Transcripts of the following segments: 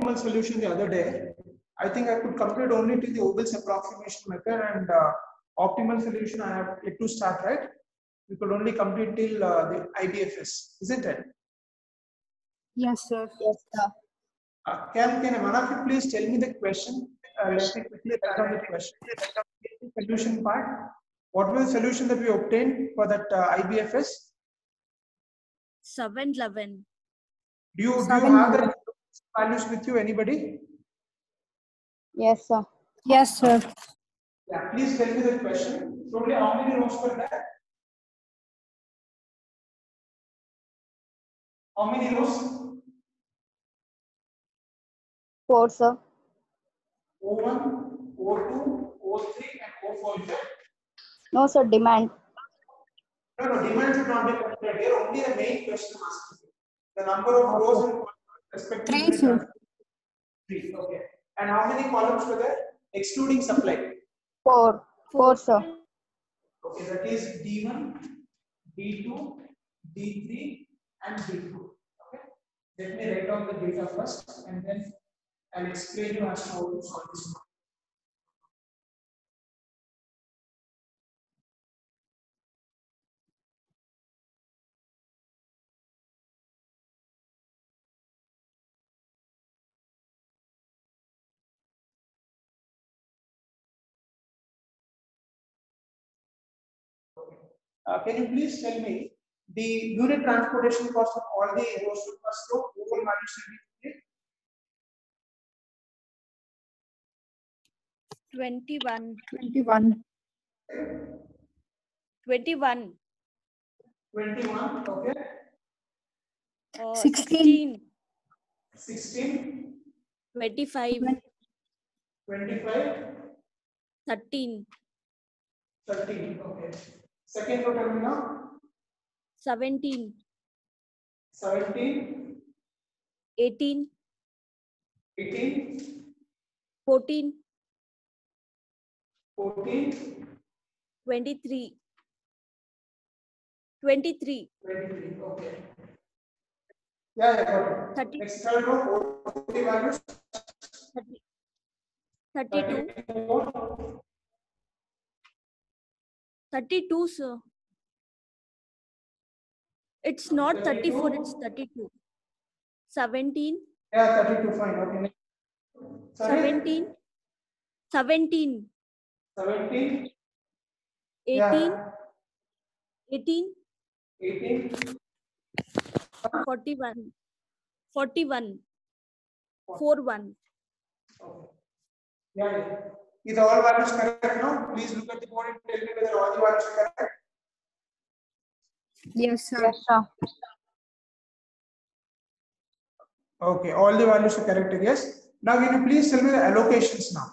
optimal solution the other day. I think I could complete only to the Vogel's approximation method and uh, optimal solution I have yet to start, right? We could only complete till uh, the IBFS, isn't it? Yes, sir. Yes, sir. Uh, can, can one of you please tell me the question? Uh, let me quickly write down the question. The Solution part. What was the solution that we obtained for that uh, IBFS? 711. Do you, do you Seven. have the values with you? Anybody? Yes, sir. Yes, sir. Yeah, please tell me the question. Totally how many rows were there? How many rows? Four, sir. O1, O2, O3 and O4 is there? No, sir. Demand. No, no, demand should not be considered here. Only the main question I'm asking. The number of rows and columns respective. Three, unit sir. Three, okay. And how many columns were there? Excluding supply. Four. Four, sir. Okay, that is D1, D2, D3, and D2. Okay. Let me write down the data first and then I'll explain you as to how to solve this. one. Uh, can you please tell me the unit transportation cost of all the rows to first row, overall values will be 21. 21. 21. 21, okay, Uh, 16. 16, 25. 25, 13. 13, okay. Second row tell me seventeen seventeen eighteen eighteen fourteen fourteen twenty three twenty three thirty thirty two 32, sir. It's not 34, it's 32. 17. Yeah, 32, fine, okay. Sorry, 17. 17. 17, 18. yeah, 18. 18, 41. 41. 41. okay. Yeah, yeah. Is all values correct now? Please look at the board and tell me whether all the values are correct. Yes, sir. Yes, sir. Okay, all the values are correct, yes. Now, can you please tell me the allocations now?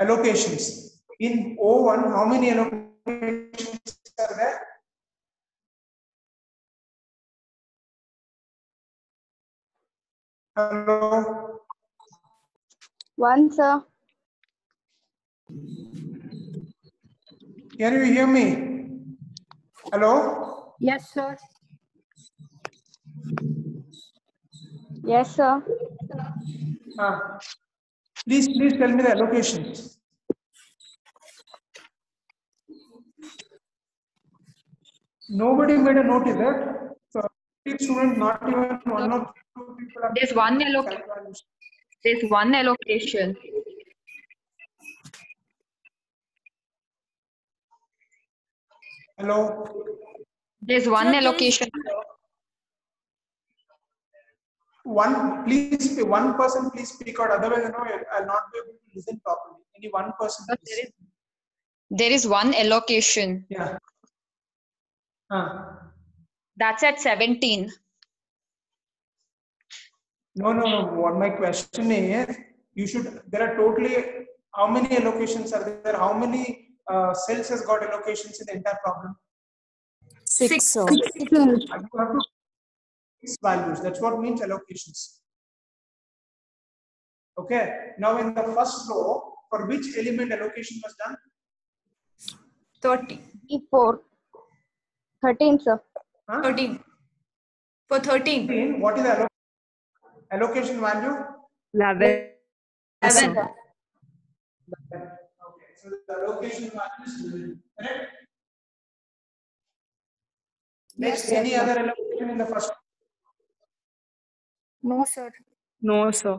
Allocations. In O1, how many allocations are there? Hello? One, sir. Can you hear me? Hello? Yes, sir. Yes, sir. Ah. Please, please tell me the allocations. Nobody made a note, that? So, student, not even one or two people. There's one allocation. There's one allocation. Hello? There's one Sir, there is- allocation. One, please, spe- one person please speak out, otherwise, you know, I'll not be able to listen properly. Any one person, But there is there is one allocation. Yeah. Ah. That's at 17. No, no, no. What my question is, you should, there are totally, how many allocations are there? How many uh, cells has got allocations in the entire problem? Six six values. That's what means allocations. Okay. Now in the first row, for which element allocation was done? 30. 4. 13, sir. Huh? 13. For 13. 13. What is the allocation value? 11. 11 so the allocation value is 11, correct? Next, Yes, any sir. other allocation in the first? No, sir. No, sir.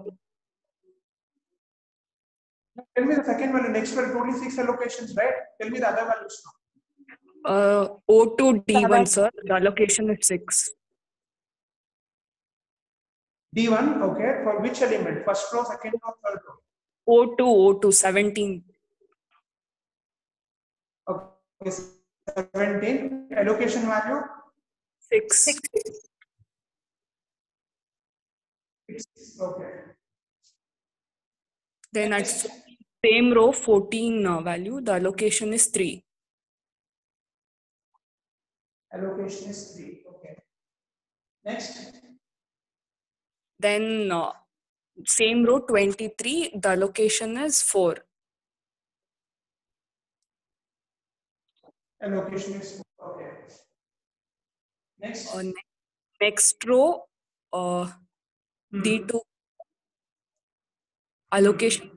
Tell me the second value, next one, totally six allocations, right? Tell me the other values now. Uh, O2 D1, sir. The allocation is 6. D1, okay, for which element? First row, second row, third row? O2, O2, 17. Okay, 17, allocation value? 6. Six, Okay, Then at same row, 14 uh, value, the allocation is 3. allocation is three, okay. Next, Then uh, same row, 23, the allocation is 4. Allocation is, okay. Next, Uh, ne- next row, uh, Hmm. D2, allocation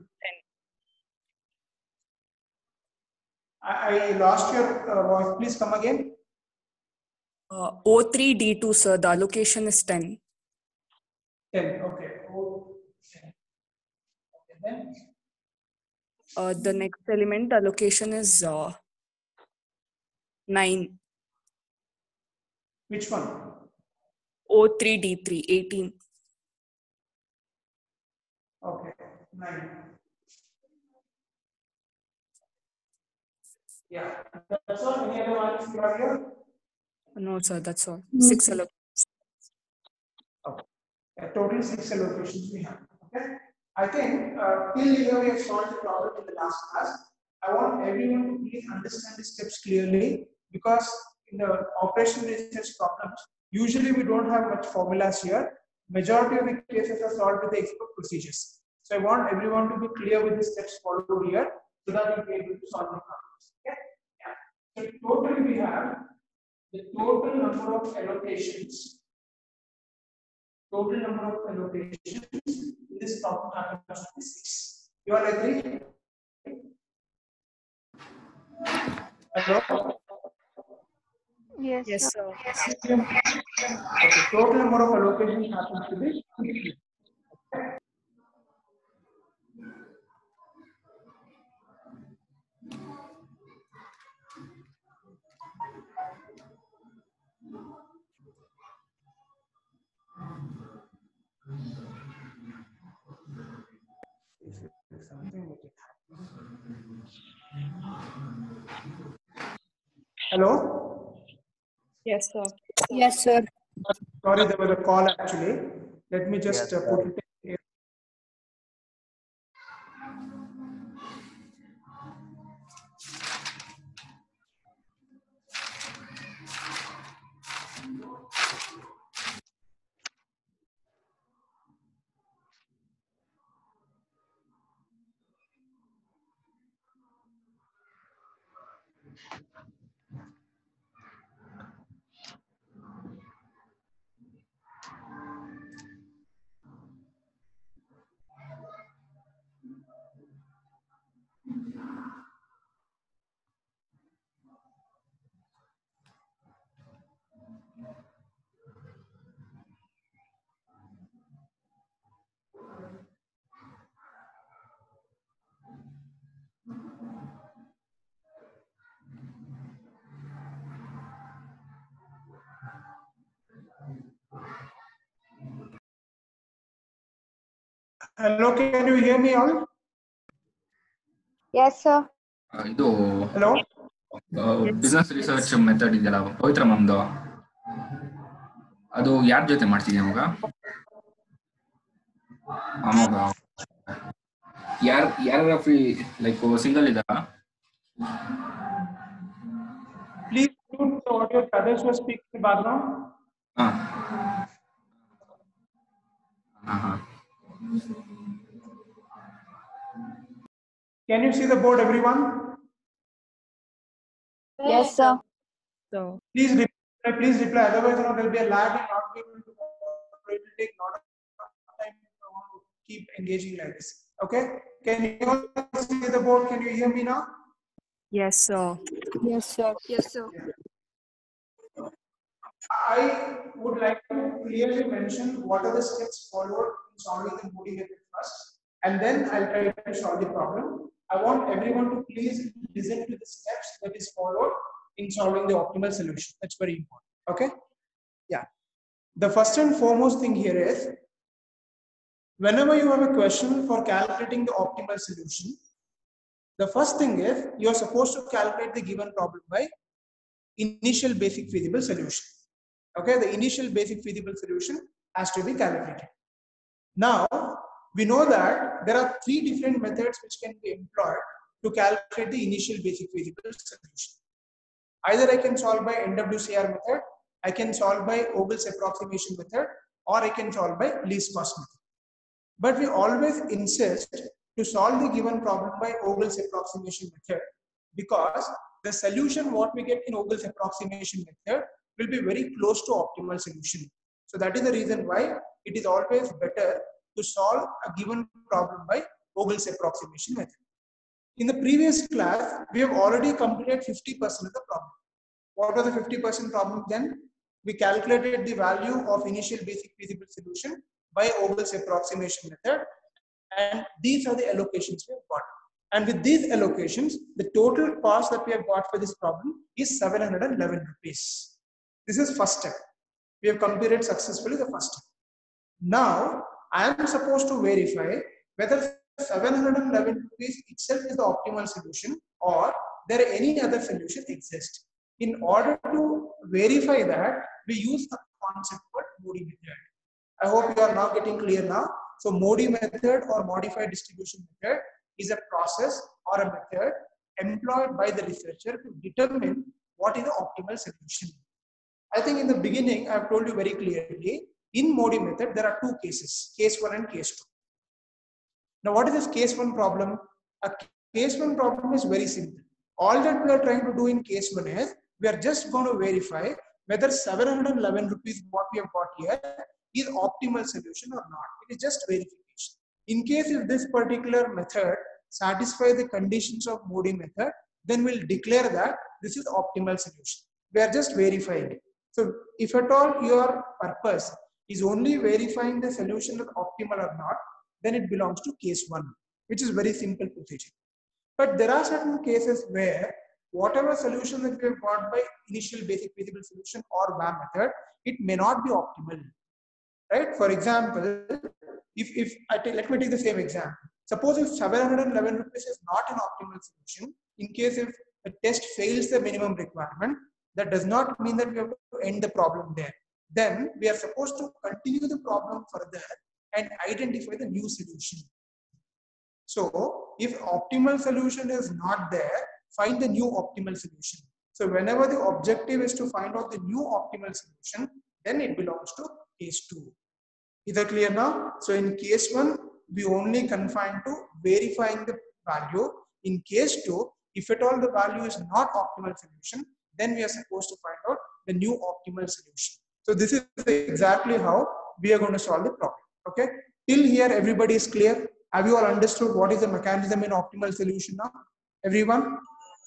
I, I lost your uh, voice, please come again. Uh, O3 D2, sir, the allocation is 10. 10, okay. Oh, 10. Okay, then, Uh, the next element, allocation is uh, 9. which one? O3 D3, 18. Okay, nine. Yeah, that's all. Any other ones you have here? No, sir, that's all. No, Six sir. allocations. A total six allocations we have. Okay. I think uh, till here we have solved the problem in the last class. I want everyone to please understand the steps clearly because in the operational research problems, usually we don't have much formulas here. Majority of the cases are solved with the expert procedures. So I want everyone to be clear with the steps followed here so that we can able to solve the problems. Okay. Yeah. So totally we have the total number of allocations total number of allocations in this problem happens be six. You all agree? Hello? Yes, Yes, sir. sir. Okay, total number of allocations happens to be six. Hello? Yes, sir. Yes, sir. Sorry, there was a call actually. Let me just uh, put it Hello, can you hear me all? Yes, sir. ಆ, ಇದು Hello? Business research method ಇದೆಯಲ್ಲ ಪವಿತ್ರ ಮ್ಯಾಮ್ದು ಅದು ಯಾರ ಜೊತೆ ಮಾಡ್ತಿದ್ಯಾ ಮಗ ಅಮೋಘ ಯಾರ್ ಯಾರ ಫ್ರೀ ಲೈಕ್ ಸಿಂಗಲ್ ಇದ್ದಾರಾ Please mute the audio. Others were speaking in the background. ಹಾ ಹಾ ಹಾ Can you see the board, everyone? Yes, sir. So, Please reply, please reply. Otherwise, you know, there'll be a lag and not be able to. It will take lot of time keep engaging like this. Okay? Can you all see the board? Can you hear me now? Yes, sir. Yes, sir. Yes, sir. I would like to clearly mention what are the steps followed in solving the Modi method first, and then I'll try to solve the problem. I want everyone to please listen to the steps that is followed in solving the optimal solution. That's very important. Okay? Yeah. The first and foremost thing here is whenever you have a question for calculating the optimal solution, the first thing is you are supposed to calculate the given problem by initial basic feasible solution. Okay, the initial basic feasible solution has to be calculated. Now, we know that there are three different methods which can be employed to calculate the initial basic feasible solution. Either I can solve by NWCR method, I can solve by Vogel's approximation method, or I can solve by least cost method. But we always insist to solve the given problem by Vogel's approximation method because the solution what we get in Vogel's approximation method will be very close to optimal solution. So that is the reason why it is always better to solve a given problem by Vogel's approximation method. In the previous class, we have already completed 50% of the problem. What was the 50% problem then? We calculated the value of initial basic feasible solution by Vogel's approximation method. And these are the allocations we have got. And with these allocations, the total cost that we have got for this problem is 711 rupees. This is first step. We have completed successfully the first step. Now, I am supposed to verify whether 711 rupees itself is the optimal solution or there are any other solution exists. In order to verify that, we use the concept called Modi method. I hope you are now getting clear now. So Modi method or modified distribution method is a process or a method employed by the researcher to determine what is the optimal solution. I think in the beginning, I've told you very clearly, in Modi method, there are two cases, case one and case two. Now, what is this case one problem? A case one problem is very simple. All that we are trying to do in case one is, we are just going to verify whether 711 rupees what we have got here is optimal solution or not. It is just verification. In case if this particular method satisfies the conditions of Modi method, then we'll declare that this is optimal solution. We are just verifying it. So if at all your purpose is only verifying the solution is optimal or not, then it belongs to case one, which is very simple procedure. But there are certain cases where whatever solution that we have got by initial basic feasible solution or VAM method, it may not be optimal. Right? For example, if, if I take, let me take the same example. Suppose if 711 rupees is not an optimal solution, in case if the test fails the minimum requirement, that does not mean that we have to end the problem there. Then we are supposed to continue the problem further and identify the new solution. So if optimal solution is not there, find the new optimal solution. So whenever the objective is to find out the new optimal solution, then it belongs to case two. Is that clear now? So in case one, we only confine to verifying the value. In case two, if at all the value is not optimal solution, then we are supposed to find out the new optimal solution. So this is exactly how we are going to solve the problem. Okay. Till here, everybody is clear. Have you all understood what is the mechanism in optimal solution now? Everyone?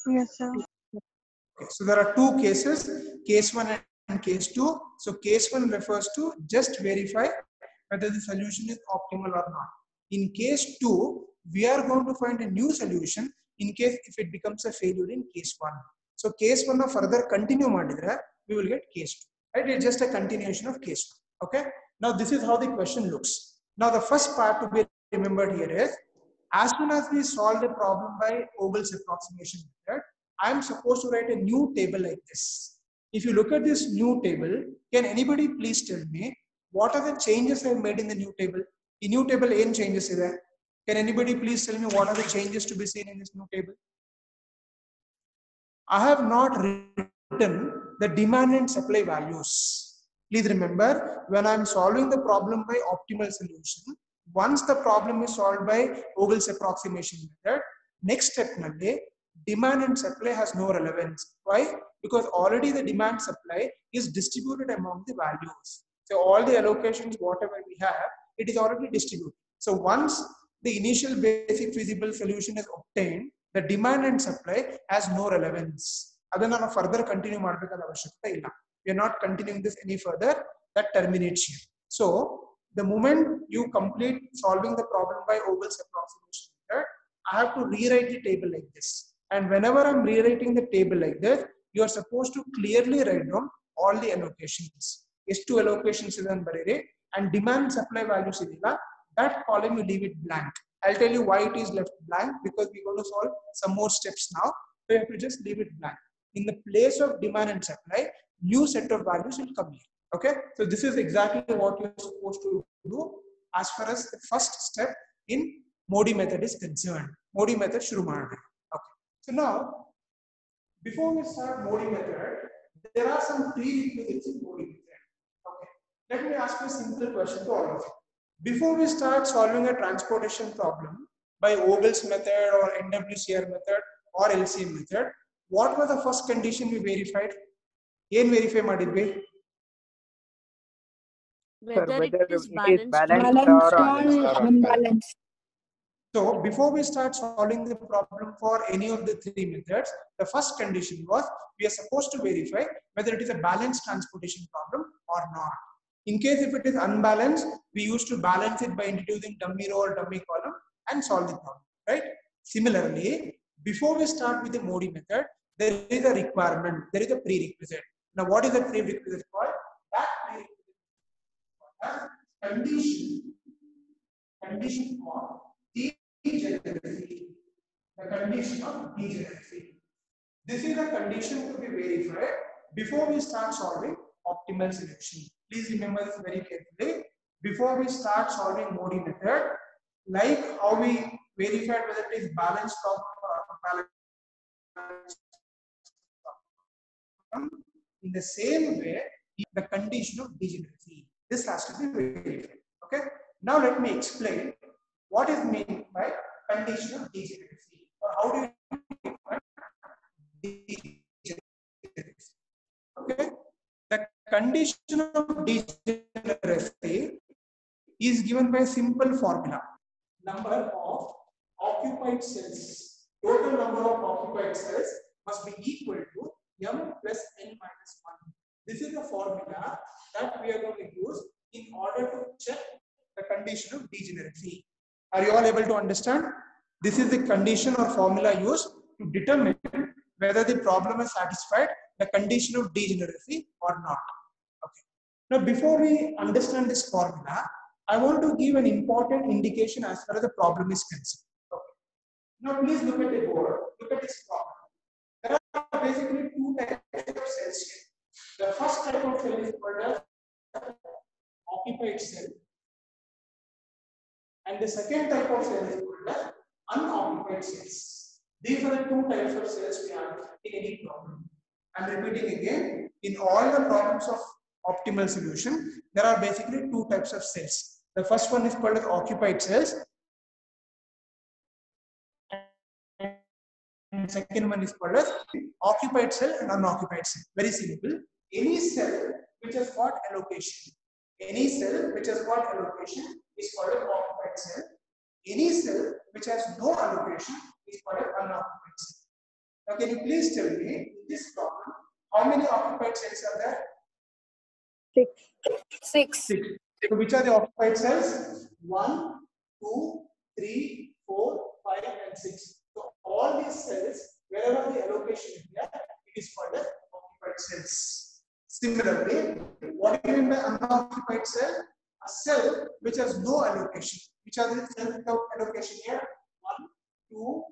Yes, sir. Okay. So there are two cases, case one and case two. So case one refers to just verify whether the solution is optimal or not. In case two, we are going to find a new solution in case if it becomes a failure in case one. So case one further continue we will get case two. Right? It's just a continuation of case two. Okay. Now this is how the question looks. Now the first part to be remembered here is, as soon as we solve the problem by Vogel's approximation method, I am supposed to write a new table like this. If you look at this new table, can anybody please tell me what are the changes I've made in the new table? In new table, any changes there? Can anybody please tell me what are the changes to be seen in this new table? I have not written the demand and supply values. Please remember, when I'm solving the problem by optimal solution, once the problem is solved by Vogel's approximation method, next step nale, demand and supply has no relevance. Why? Because already the demand supply is distributed among the values. So all the allocations, whatever we have, it is already distributed. So once the initial basic feasible solution is obtained, the demand and supply has no relevance. ಅದನ್ನ ನಾವು further continuing, ಮಾಡಬೇಕಾದ ಅವಶ್ಯಕತೆ ಇಲ್ಲ you are not continuing this any further that the moment you complete solving the problem by Vogel's approximation method, I have to rewrite the table like this. And whenever I'm rewriting the table like this, you are supposed to clearly write down all the allocations. S2 allocations is on barire and demand supply value sidila. That column we leave it blank. I'll tell you why it is left blank because we're going to solve some more steps now. So you have to just leave it blank in the place of demand and supply, new set of values will come in. Okay, so this is exactly what you're supposed to do as far as the first step in Modi method is concerned. Modi method shuru Okay, so now before we start Modi method, there are some prerequisites in Modi method. Okay, let me ask you a simple question to all of you. Before we start solving a transportation problem by Vogel's method or NWCR method or LCM method, what was the first condition we verified? ಏನ್ verify ಮಾಡಿದ್ವಿ Whether it whether is it is balanced. balanced Balanced or or unbalanced. So before we start solving the problem for any of the three methods, the first condition was we are supposed to verify whether it is a balanced transportation problem or not. In case if it is unbalanced, we used to balance it by introducing dummy row or dummy column and solve the problem, right? Similarly, before we start with the Modi method, there is a requirement, there is a prerequisite. Now, what is the prerequisite called? That prerequisite is condition, condition for degeneracy. The condition of degeneracy. This is a condition to be verified before we start solving optimal solution. Please remember this very carefully. Before we start solving Modi method, like how we verified whether it is balanced or unbalanced uh, in the same way, the condition of degeneracy. This has to be verified. Okay. Now let me explain what is meant by condition of degeneracy or how do you define degeneracy. Okay. The condition of degeneracy is given by a simple formula. Number of occupied cells. Total number of occupied cells must be equal to m plus n minus 1. This is the formula that we are going to use in order to check the condition of degeneracy. Are you all able to understand? This is the condition or formula used to determine whether the problem is satisfied the condition of degeneracy or not. Okay. Now, before we understand this formula, I want to give an important indication as far as the problem is concerned. Okay. Now, please look at the board. Look at this problem. There are basically two types of cells here. The first type of cell is called as occupied cell. And the second type of cell is called as unoccupied cells. These are the two types of cells we have in any problem. I'm repeating again, in all the problems of optimal solution, there are basically two types of cells. The first one is called as occupied cells. And second one is called as occupied cell and unoccupied cell. Very simple. Any cell which has got allocation, any cell which has got allocation is called an occupied cell. Any cell which has no allocation is called an unoccupied cell. Now, can you please tell me in this problem how many occupied cells are there? Six. Six. Six. So, which are the occupied cells? One, two, three, four, five, and six. So, all these cells, wherever the allocation is there, it is called as occupied cells. Similarly, what do you mean by unoccupied cell? A cell which has no allocation. Which are the cells without allocation here? One, two,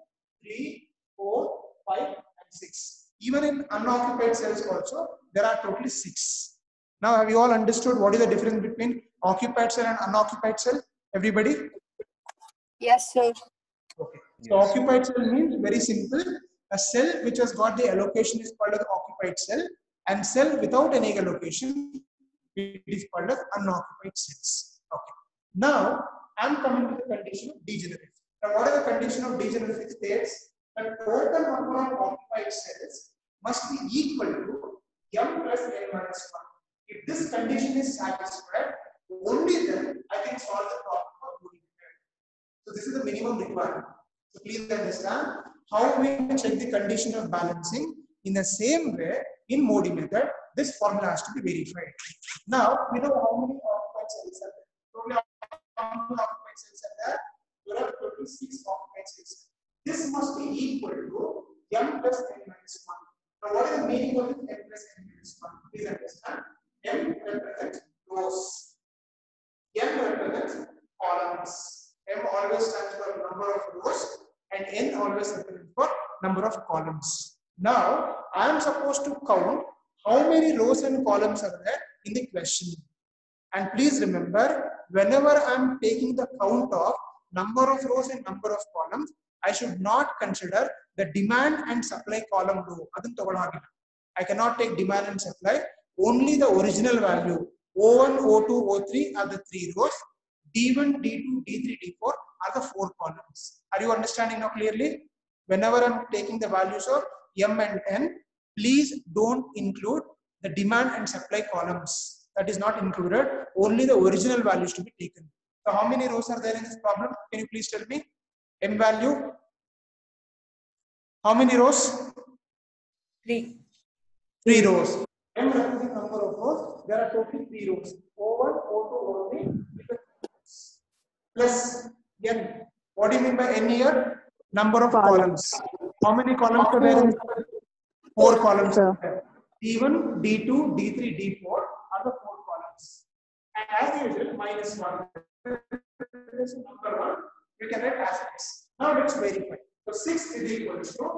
three, four, five, and six. Even in unoccupied cells also, there are totally six. Now, have you all understood what is the difference between occupied cell and unoccupied cell? Everybody? Yes, sir. Okay. So occupied cell means very simple. A cell which has got the allocation is called an occupied cell, and cell without any allocation it is called as unoccupied cells. Okay. Now I'm coming to the condition of degeneracy. Now what are the condition of degeneracy states? The total number of occupied cells must be equal to m plus n minus 1. If this condition is satisfied, only then I can solve the problem of method. So this is the minimum requirement. So please understand how we check the condition of balancing. In the same way, in Modi method, this formula has to be verified. Now, we know how many occupied cells are there. Total occupied cells are there? There are 26 occupied cells. This must be equal to m plus n minus 1. Now, what is the meaning of this m plus n minus 1? Please understand. m represents rows. n represents columns. m always stands for number of rows and n always represents for number of columns. Now, I am supposed to count how many rows and columns are there in the question. And please remember, whenever I am taking the count of number of rows and number of columns, I should not consider the demand and supply column row. I cannot take demand and supply. Only the original value O1, O2, O3 are the three rows. D1, D2, D3, D4 are the four columns. Are you understanding now clearly? Whenever I'm taking the values of M and N, please don't include the demand and supply columns. That is not included. Only the original values to be taken. So how many rows are there in this problem? Can you please tell me? M value. How many rows? Three. Three rows. M represents number of rows. There are totally three rows. O1, O2, O3 plus N. What do you mean by N here? Number of columns. How many columns are there? in this? Four columns. are there. D1, D2, D3, D4 are the four columns. And as usual, minus one. This is number one. You can write as it is. Now let's verify. So 6 is equal to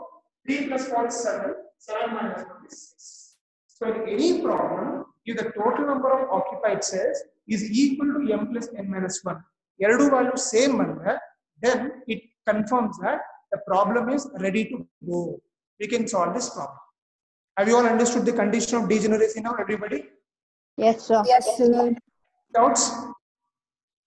3 plus 4 is 7. 7 minus 1 is 6. So in any problem, if the total number of occupied cells is equal to m plus n minus 1, ಎರಡು value same ಬಂದ್ರೆ then it confirms that the problem is ready to go. We can solve this problem. Have you all understood the condition of degeneracy now, everybody? Yes, sir. Yes, sir. Doubts?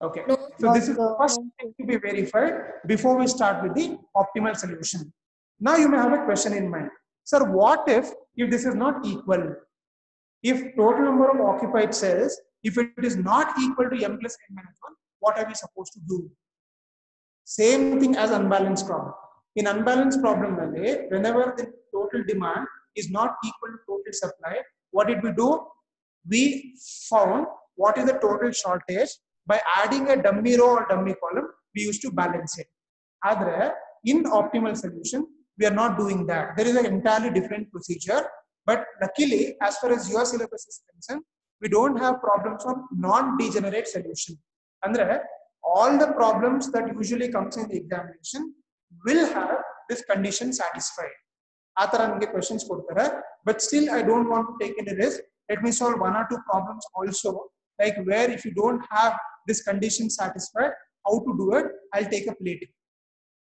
Okay. So this is the first thing to be verified before we start with the optimal solution. Now you may have a question in mind. Sir, what if, if this is not equal? If total number of occupied cells, if it is not equal to m plus n minus 1, what are we supposed to do? Same thing as unbalanced problem. In unbalanced problem, whenever the total demand is not equal to total supply, what did we do? We found what is the total shortage by adding a dummy row or dummy column, we used to balance it. Adre, in optimal solution, we are not doing that. There is an entirely different procedure. But luckily, as far as your syllabus is concerned, we don't have problems of non-degenerate solution. Andre, all the problems that usually comes in the examination will have this condition satisfied. ಆ ಥರ ನನಗೆ questions ಕೊಡ್ತಾರೆ but still I don't want to take an risk let me solve one R to problems also like where if you don't have this condition satisfied how to do it i'll take up later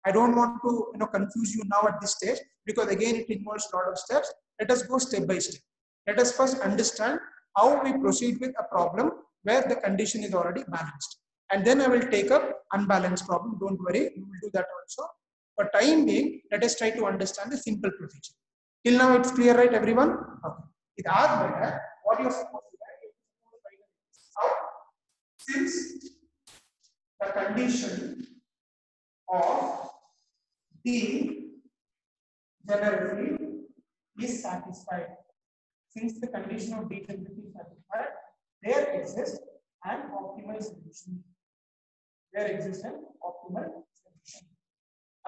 i don't want to you know confuse you now at this stage because again it involves a lot of steps let us go step by step let us first understand how we proceed with a problem where the condition is already balanced and then i will take up unbalanced problem don't worry we will do that also For time being, let us try to understand the simple procedure. Till now it's clear, right everyone? Okay. With what you're supposed to since the condition of D generally is satisfied. Since the condition of degeneracy is satisfied, there exists an optimal solution. There exists an optimal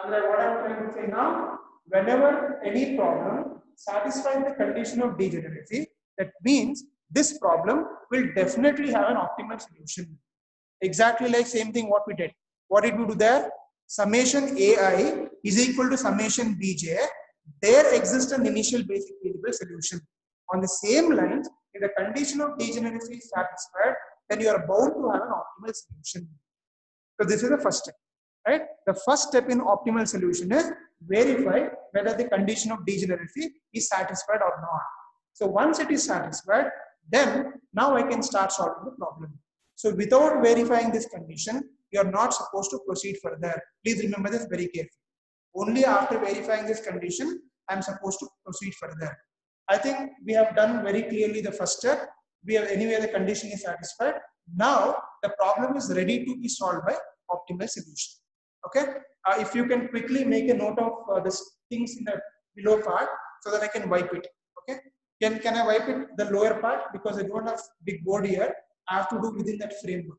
and what I'm trying to say now, whenever any problem satisfies the condition of degeneracy, that means this problem will definitely have an optimal solution. Exactly like same thing what we did. What did we do there? Summation AI is equal to summation Bj. There exists an initial basic variable solution. On the same lines, if the condition of degeneracy is satisfied, then you are bound to have an optimal solution. So this is the first step, right? The first step in optimal solution is verify whether the condition of degeneracy is satisfied or not. So once it is satisfied, then now I can start solving the problem. So without verifying this condition, you are not supposed to proceed further. Please remember this very carefully. Only after verifying this condition, I am supposed to proceed further. I think we have done very clearly the first step. We have anyway the condition is satisfied. Now the problem is ready to be solved by optimal solution. Okay. Uh, if you can quickly make a note of uh, the things in the below part so that I can wipe it. Okay. Can, can I wipe it the lower part because I don't have big board here. I have to do within that framework.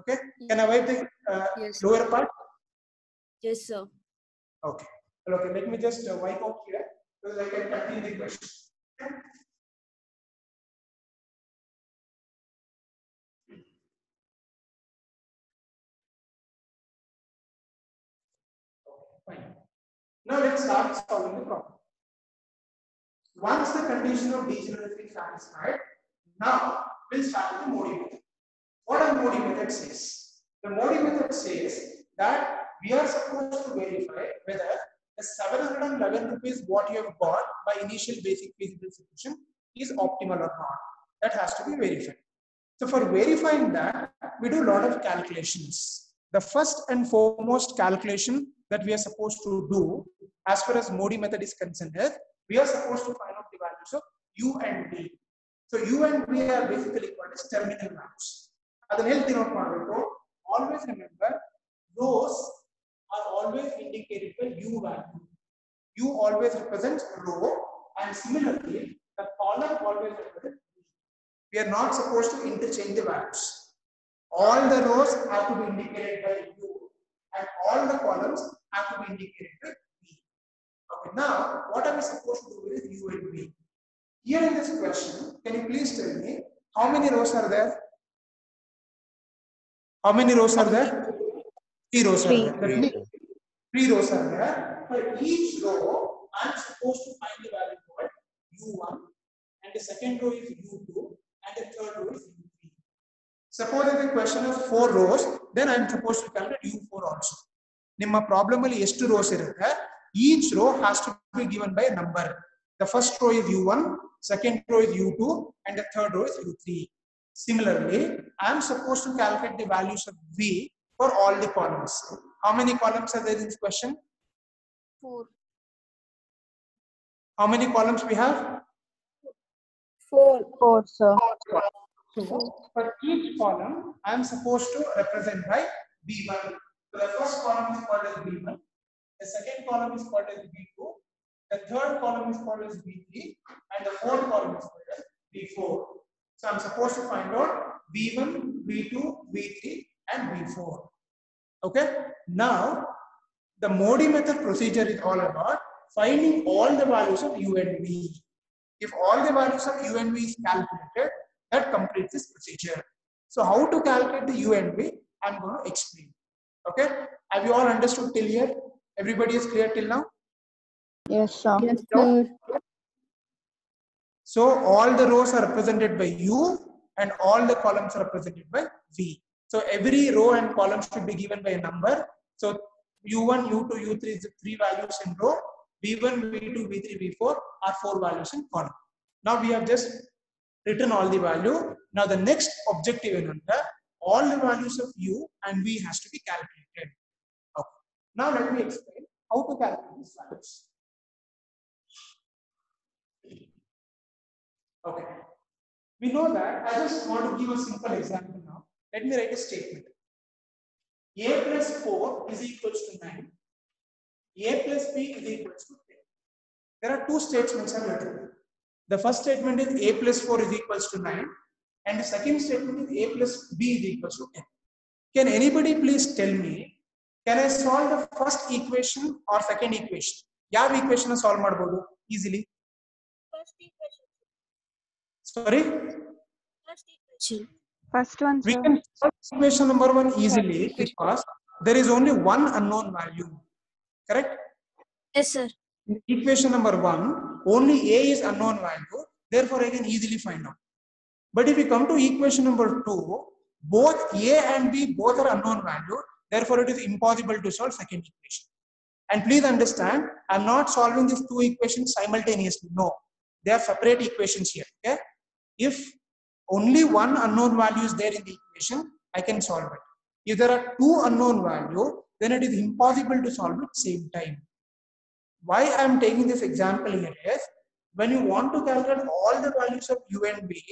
Okay. Can I wipe the uh, Yes. lower part? Yes, sir. Okay. Okay. Let me just uh, wipe out here so that I can continue the question. Now let's start solving the problem. Once the condition of degeneracy is satisfied, now we'll start with the Modi method. What a Modi method says? The Modi method says that we are supposed to verify whether the 711 rupees what you have got by initial basic feasible solution is optimal or not. That has to be verified. So for verifying that, we do a lot of calculations. The first and foremost calculation that we are supposed to do as far as Modi method is concerned is we are supposed to find out the values of u and v. So u and v are basically called as terminal values. Note always remember those are always indicated by u value. U always represents row, and similarly the column always represents v. We are not supposed to interchange the values. All the rows have to be indicated by u and all the columns have to be indicated by V. Okay, now what are we supposed to do with U and V? Here in this question, can you please tell me how many rows are there? How many rows are there? Three rows Three. are there. Means three rows are there. For each row, I'm supposed to find the value called U1, and the second row is U2, and the third row is U3. Suppose if the question is four rows, then I'm supposed to calculate U4 also ನಿಮ್ಮ problem ಅಲ್ಲಿ ಎಷ್ಟು rows ಇರುತ್ತೆ each row has to be given by number the first row is U one second row is you to and the third rho is you three similarly I am suppose to calculate the values of V for all the columns how many columns are there in this question Four. How many columns we have Four. Four, sir. So for each column, I am supposed to represent by B1. so the first column is called as B1. The second column is called as B2. The third column is called as B3. And the fourth column is called as B4. So I'm supposed to find out B1, B2, B3, and B4. Okay. Now, the Modi method procedure is all about finding all the values of U and V. If all the values of U and V is calculated, that completes this procedure. So how to calculate the U and V, I'm going to explain. Okay. Have you all understood till here? Everybody is clear till now? Yes, sir. Yes, sir. So all the rows are represented by U and all the columns are represented by V. So every row and column should be given by a number. So U1, U2, U3 is the three values in row. V1, V2, V3, V4 are four values in column. Now we have just written all the value. Now the next objective in under all the values of U and V has to be calculated. Okay. Now let me explain how to calculate these values. Okay. We know that. I just want to give a simple example now. Let me write a statement. A plus 4 is equals to 9. A plus B is equals to 10. There are two statements I've written. The first statement is A plus 4 is equals to 9. And the second statement is A plus B is equals to 10. Can anybody please tell me, can I solve the first equation or second equation? ಯಾವ equation solve ಮಾಡಬಹುದು easily? First equation. Sorry? First equation. First one, We sir. can solve equation number one easily because there is only one unknown value. Correct? Yes, sir. In equation number one, only A is unknown value. Therefore, I can easily find out. But if we come to equation number two, both A and B both are unknown value. Therefore, it is impossible to solve second equation. And please understand, I'm not solving these two equations simultaneously. No, they are separate equations here. Okay? If only one unknown value is there in the equation, I can solve it. If there are two unknown value, then it is impossible to solve at same time. Why I am taking this example here is when you want to calculate all the values of u and v,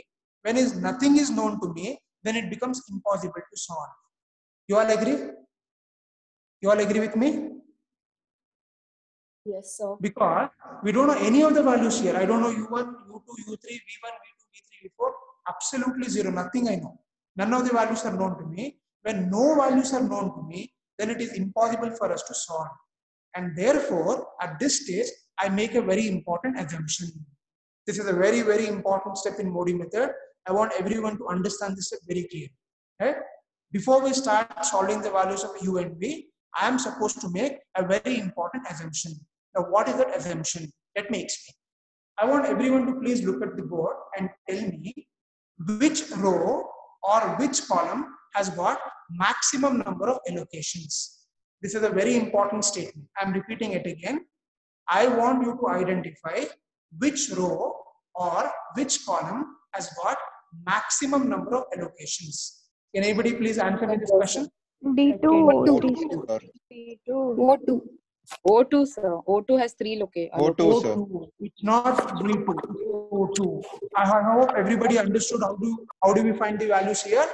when is nothing is known to me, then it becomes impossible to solve. You all agree? You all agree with me? Yes, sir. Because we don't know any of the values here. I don't know U1, U2, U3, V1, V2, V3, V4. Absolutely zero. Nothing I know. None of the values are known to me. When no values are known to me, then it is impossible for us to solve. And therefore, at this stage, I make a very important assumption. This is a very, very important step in Modi method. I want everyone to understand this very clear. Before we start solving the values of u and v, I am supposed to make a very important assumption. Now, what is that assumption? Let me explain. I want everyone to please look at the board and tell me which row or which column has got maximum number of allocations. This is a very important statement. I'm repeating it again. I want you to identify which row or which column has got maximum number of allocations. Can anybody please answer me this question? D2 O2. O3. D2. O2. O2, sir. O2 has three locations. O2, sir. O2. It's not V2. O2. I hope everybody understood how do how do we find the values here.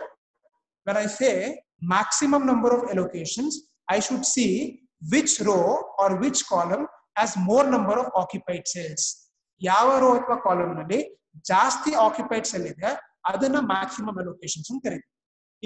When I say maximum number of allocations, I should see which row or which column has more number of occupied cells. ಯಾವ rho ಅಥವಾ column ನಲ್ಲಿ ಜಾಸ್ತಿ occupied cell ಇದೆ ಅದನ್ನ maximum allocations ಅಂತ ಕರೀತೀವಿ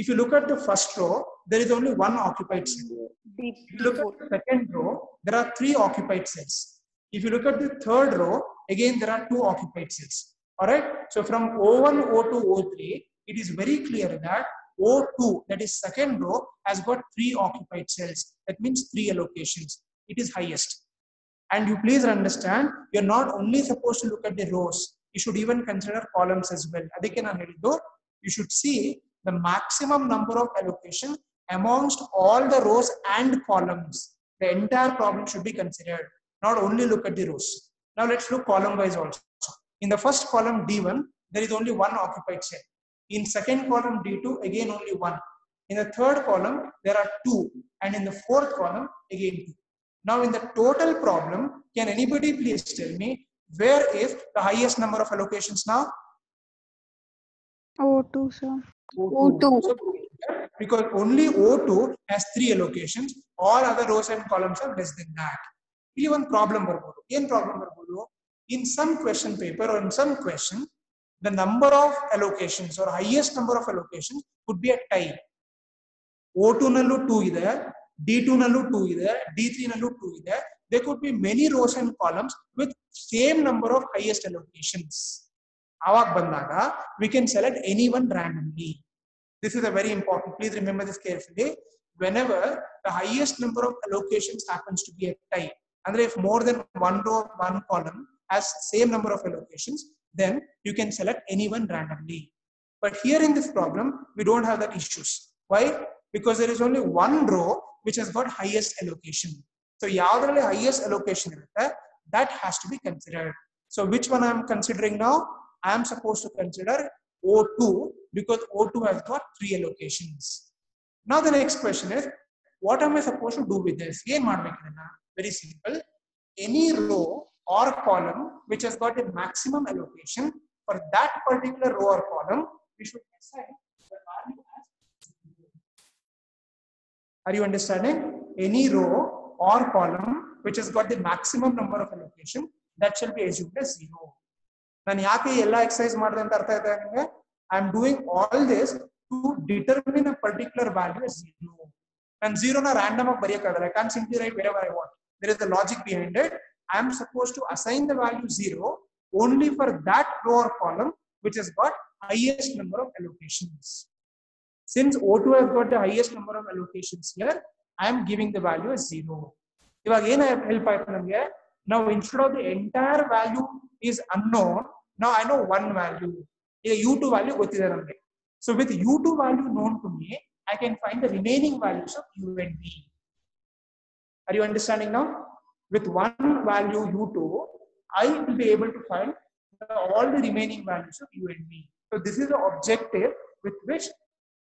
if you look at the first row there is only one occupied cell If you look at the second row, there are three occupied cells. If you look at the third row, again there are two occupied cells. All right. So from O1, O2, O3, it is very clear that O2, that is second row, has got three occupied cells. That means three allocations. It is highest. And you please understand, you're not only supposed to look at the rows, you should even consider columns as well. ಅದಕ್ಕೆ ನಾನು ಹೇಳಿದ್ದು, you should see the maximum number of allocation amongst all the rows and columns. The entire problem should be considered, not only look at the rows. Now let's look column wise also. In the first column D1, there is only one occupied cell. In second column D2, again only one. In the third column, there are two. And in the fourth column, again two. Now in the total problem, can anybody please tell me where is the highest number of allocations now? O2, sir. O2. So, because only O2 has three allocations, all other rows and columns are less than that. ಇಲ್ಲಿ ಒಂದು problem ಬರ್ಬೋದು ಏನ್ problem ಬರ್ಬೋದು in some question paper or in some question the number of allocations or highest number of allocations could be a tie O2 ನಲ್ಲೂ 2 ಇದೆ D2 ನಲ್ಲೂ 2 ಇದೆ D3 ನಲ್ಲೂ 2 ಇದೆ there could be many rows and columns with same number of highest allocations. We can select anyone randomly. This is a very important, please remember this carefully. Whenever the highest number of allocations happens to be at time, and if more than one row, one column has same number of allocations, then you can select anyone randomly. But here in this problem, we don't have that issues. Why? Because there is only one row which has got highest allocation. so ಯಾವ್ದ್ರಲ್ಲಿ highest allocation ಇರುತ್ತೆ that has to be considered so which one i am considering now i am supposed to consider o2 because o2 has got three allocations now the next question is what am i supposed to do with this ಏನ್ ಮಾಡ್ಬೇಕು ಇದನ್ನ very simple any row or column which has got a maximum allocation for that particular row or column we should assign the value as zero. are you understanding any row or column which has got the maximum number of allocation that shall be assumed as zero ನಾನು ಯಾಕೆ ಎಲ್ಲ exercise ಮಾಡಿದೆ ಅಂತ ಅರ್ಥ ಆಯ್ತಾ ನಿಮಗೆ I am doing all this to determine a particular value as zero ನಾನು ಝೀರೋನ random ಆಗಿ ಬರೆಯಕ್ಕಾಗಲ್ಲ I corn simply right where I want there is a logic behind it. I am supposed to assign the value zero only for that row or column which has got highest number of allocations. Since O2 has got the highest number of allocations here, I am giving the value as 0. If again I have help here, now instead of the entire value is unknown, now I know one value. U2 value So with U2 value known to me, I can find the remaining values of U and V. Are you understanding now? With one value U2, I will be able to find all the remaining values of U and V. So this is the objective with which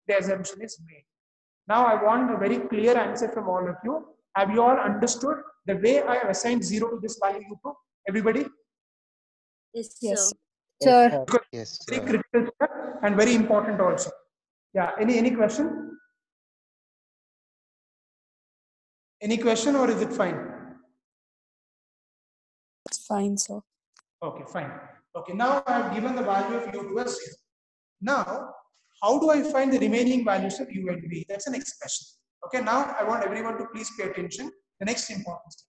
the assumption is made. Now I want a very clear answer from all of you. Have you all understood the way I have assigned zero to this value u2? Everybody? Yes, Yes. sir. Sir. Yes, Very critical step and very important also. Yeah. Any any question? Any question or is it fine? It's fine, sir. Okay, fine. Okay, now I have given the value of u to us here. Now, how do I find the remaining values of u and v? That's an expression. Okay, now I want everyone to please pay attention. The next important step.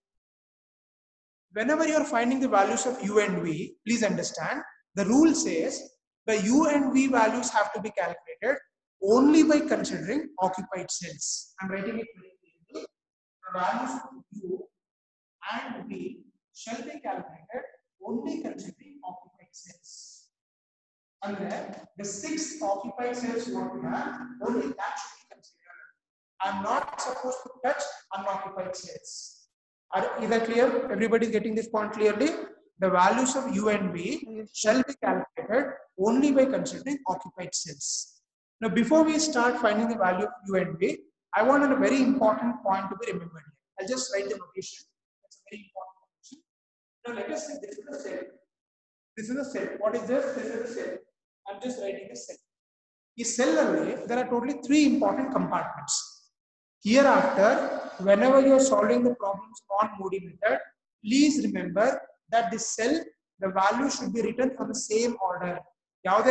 Whenever you are finding the values of u and v, please understand the rule says the u and v values have to be calculated only by considering occupied cells. I'm writing it very clearly. The values of u and v shall be calculated only considering occupied cells. And then the six occupied cells what we have, only that should be considered. I'm not supposed to touch unoccupied cells. Are, is that clear? Everybody is getting this point clearly? The values of u and v shall be calculated only by considering occupied cells. Now, before we start finding the value of u and v, I want a very important point to be remembered. Here. I'll just write the notation. That's a very important notation. Now, let us say this is a cell. This is a cell. What is this? This is a cell. I'm just writing a cell. In cell array, there are totally three important compartments. Hereafter, whenever you're solving the problems on Modi method, please remember that the cell, the value should be written for the same order. You are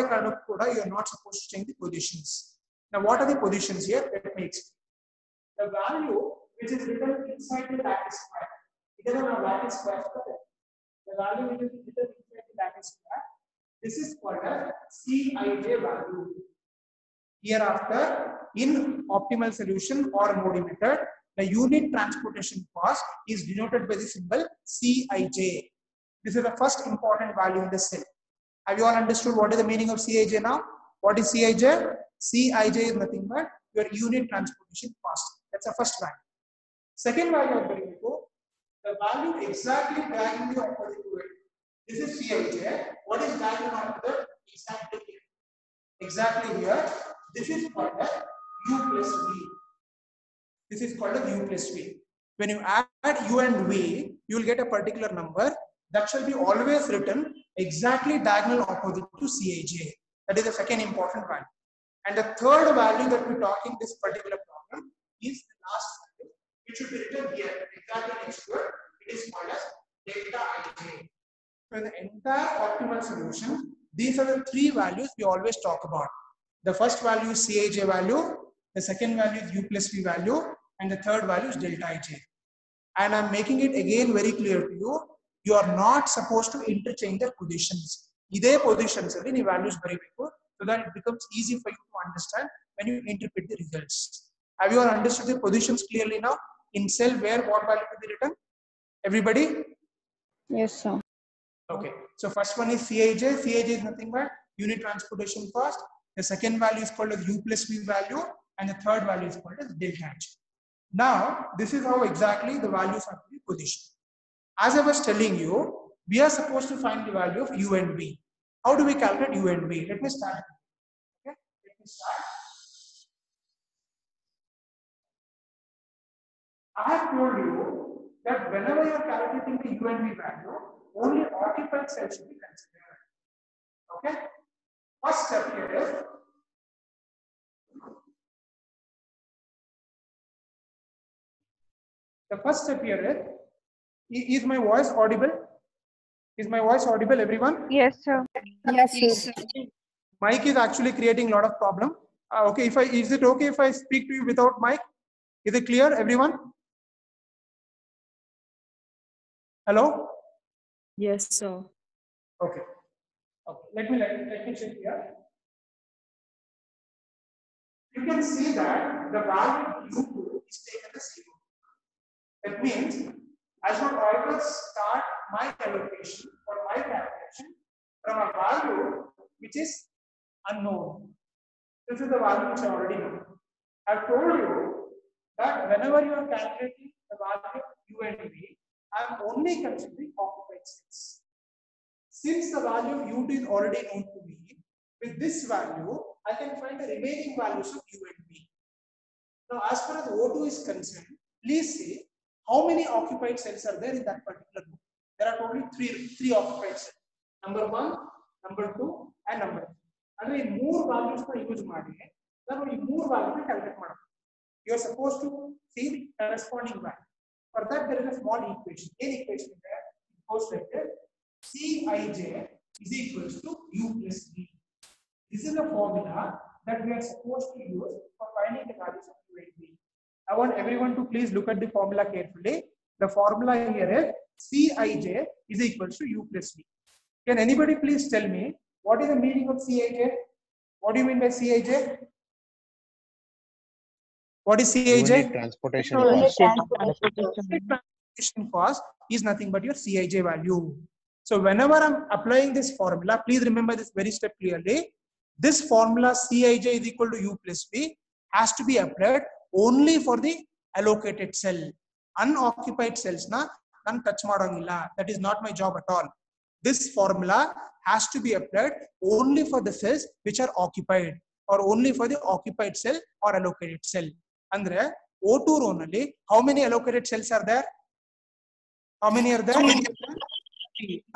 not supposed to change the positions. Now, what are the positions here? Let me explain. The value which is written inside the lattice square, it is a lattice square. The value which is written inside the lattice square this is called a Cij value. Hereafter, in optimal solution or Modi method, the unit transportation cost is denoted by the symbol Cij. This is the first important value in the cell. Have you all understood what is the meaning of Cij now? What is Cij? Cij is nothing but your unit transportation cost. That's the first value. Second value of Barigo, the value exactly diagonally opposite to. This is Cij. What is diagonally opposite? Exactly here. Exactly here. This is called a u plus v. This is called a u plus v. When you add u and v, you will get a particular number that shall be always written exactly diagonal opposite to Cij. That is the second important value. And the third value that we talk in this particular problem is the last value. It should be written here, exactly next to it. It is called as delta ij. So the entire optimal solution, these are the three values we always talk about. The first value is Cij value, the second value is U plus V value, and the third value is delta Ij. And I'm making it again very clear to you, you are not supposed to interchange the positions. Either positions ಅಲ್ಲಿ any values ಬರೀಬೇಕು so that it becomes easy for you to understand when you interpret the results. Have you all understood the positions clearly now? In cell where what value to be written? Everybody? Yes, sir. Okay. So first one is Cij. Cij is nothing but unit transportation cost. The second value is called as u plus v value, and the third value is called as delta h. Now, this is how exactly the values are to be positioned. As I was telling you, we are supposed to find the value of u and v. How do we calculate u and v? Let me start. Okay, let me start. I have told you that whenever you are calculating the u and v value, only occupied cells should be considered. Okay? First step here is the first step here is is my voice audible? Is my voice audible, everyone? Yes, sir. Yes, sir. Mic is actually creating a lot of problem. Uh, okay, if I is it okay if I speak to you without mic? Is it clear, everyone? Hello? Yes, sir. Okay. Okay. Let me let, let me check here. You can see that the value u2 is taken as zero. That means I should always start my allocation or my calculation from a value which is unknown. This is the value which I already know. I've told you that whenever you are calculating the value u and v, I'm only considering occupied space. Since the value of u2 is already known to me, with this value, I can find the remaining values of u and v. Now, as far as O2 is concerned, please see how many occupied cells are there in that particular group. There are only three, three occupied cells. Number one, number two, and number three. ಅಂದ್ರೆ ಈ ಮೂರು values ನ use ಮಾಡಿ ನಾನು ಈ ಮೂರು ವ್ಯಾಲ್ಯೂನ calculate ಮಾಡಬೇಕು you are suppose to see the corresponding value For that, there is a small equation. An equation there it goes like this: Cij is equals to u plus v. This is a formula that we are supposed to use for finding the values of u and v. I want everyone to please look at the formula carefully. The formula here is Cij is equals to u plus v. Can anybody please tell me what is the meaning of Cij? What do you mean by Cij? What is Unit Cij? transportation Unit cost. Transportation cost is nothing but your Cij value. So whenever I'm applying this formula, please remember this very step clearly. This formula Cij is equal to u plus v has to be applied only for the allocated cell. Unoccupied cells na ನಾನು touch ಮಾಡೋಂಗಿಲ್ಲ that is not my job at all this formula has to be applied only for the cells which R occupied R only for the occupied cell are allocated cell ಅಂದ್ರೆ ಓ to rho ನಲ್ಲಿ how many allocated cells are there how many are there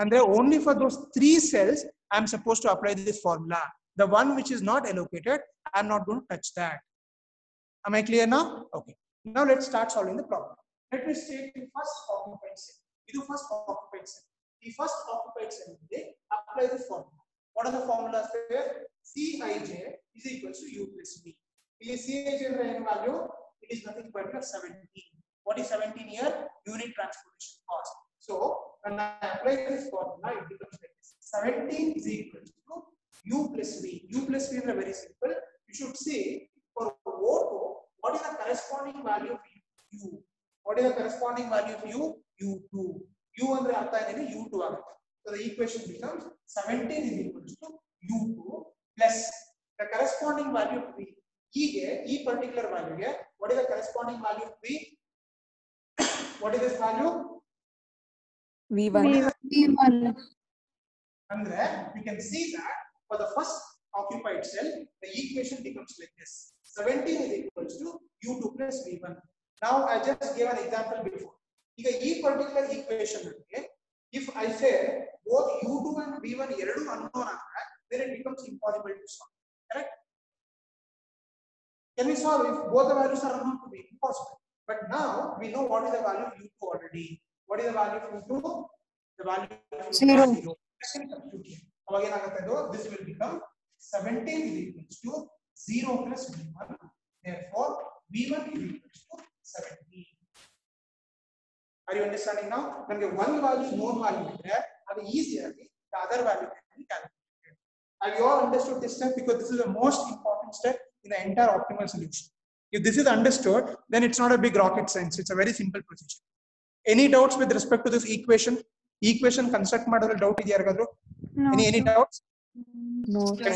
ಅಂದ್ರೆ only for those three cells I am suppose to apply this formula the one which is not allocated I am not gonna touch that Am I clear now? Okay. Now let's start solving the problem. Let me state the first occupied cell. ಇದು first occupied cell. The first occupied cell ಇದೆ apply this formula. What are the formulas there? Cij is equals to u plus v. ಇಲ್ಲಿ Cij ಅಂದ್ರೆ ಏನು value? It is nothing but your 17. What is 17 here? Unit transportation cost. So when I apply this formula, it becomes like this. 17 is equals to u plus v. u plus v is very simple. You should see for O2, what is the corresponding value of U? What is the corresponding value of U? U2. U ಅಂದ್ರೆ ಅರ್ಥ ಏನಿದೆ U2 ಆಗುತ್ತೆ. So the equation becomes 17 is equals to U2 plus the corresponding value of V. ಹೀಗೆ ಈ particular ವ್ಯಾಲ್ಯೂಗೆ what is is corresponding value V what is this value? V1. V1. ಅಂದ್ರೆ we can see that for the first occupied cell, the equation becomes like this. 17 is equals to U2 plus V1. Now I just gave an example before. ಈಗ ಈ particular equation ಅಲ್ಲಿ if I say both U2 and V1 ಎರಡು unknown ಆದ್ರೆ then it becomes impossible to solve. Correct? Can we solve if both the values are unknown to be impossible? But now we know what is the value of u2 already. What is the value of u2? The value of zero. zero. So again, this will become 17 is equals to 0 plus v1. Therefore, v1 is equals to 17. Are you understanding now? When one value, known value there, and easier the other value can be calculated. Have you all understood this step? Because this is the most important step in the entire optimal solution. If this is understood, then it's not a big rocket science. It's a very simple procedure. Any doubts with respect to this equation? Equation construct ಮಾಡೋದ್ರಲ್ಲಿ doubt ಇದೆಯಾ ಯಾರಿಗಾದ್ರು? No. Any any doubts? No, sir.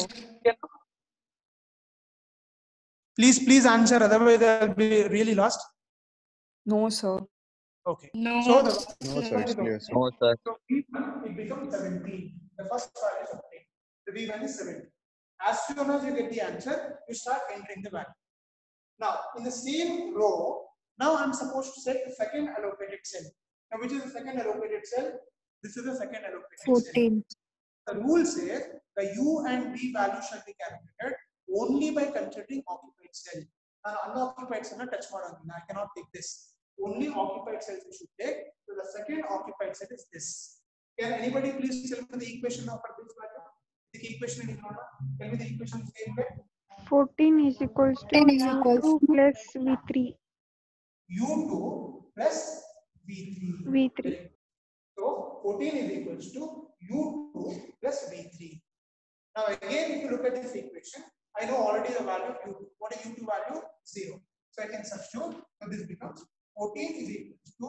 Please, please answer. Otherwise, I'll be really lost. No, sir. Okay. So the No, sir, it's clear, sir. No, sir. So V1 it becomes 17. The first value is obtained. The V1 is 17. as soon as you get the answer, you start entering the value. Now, in the same row, now I'm supposed to set the second allocated cell. Now, which is the second allocated cell? This is the second allocated 14. Cell. The rule says the U and V value shall be calculated only by considering occupied cell. Now, unoccupied cell, touch I cannot take this. Only occupied cells we should take. So, the second occupied cell is this. Can anybody please tell me the equation of a this value? The equation is not. Tell me the equation same way. 14 is equals to is equals U2 plus V3. U2 plus V3. V3. So 14 is equals to U2 plus V3. Now again, if you look at this equation, I know already the value of U2. What is U2 value? Zero. So I can substitute. So this becomes 14 is equals to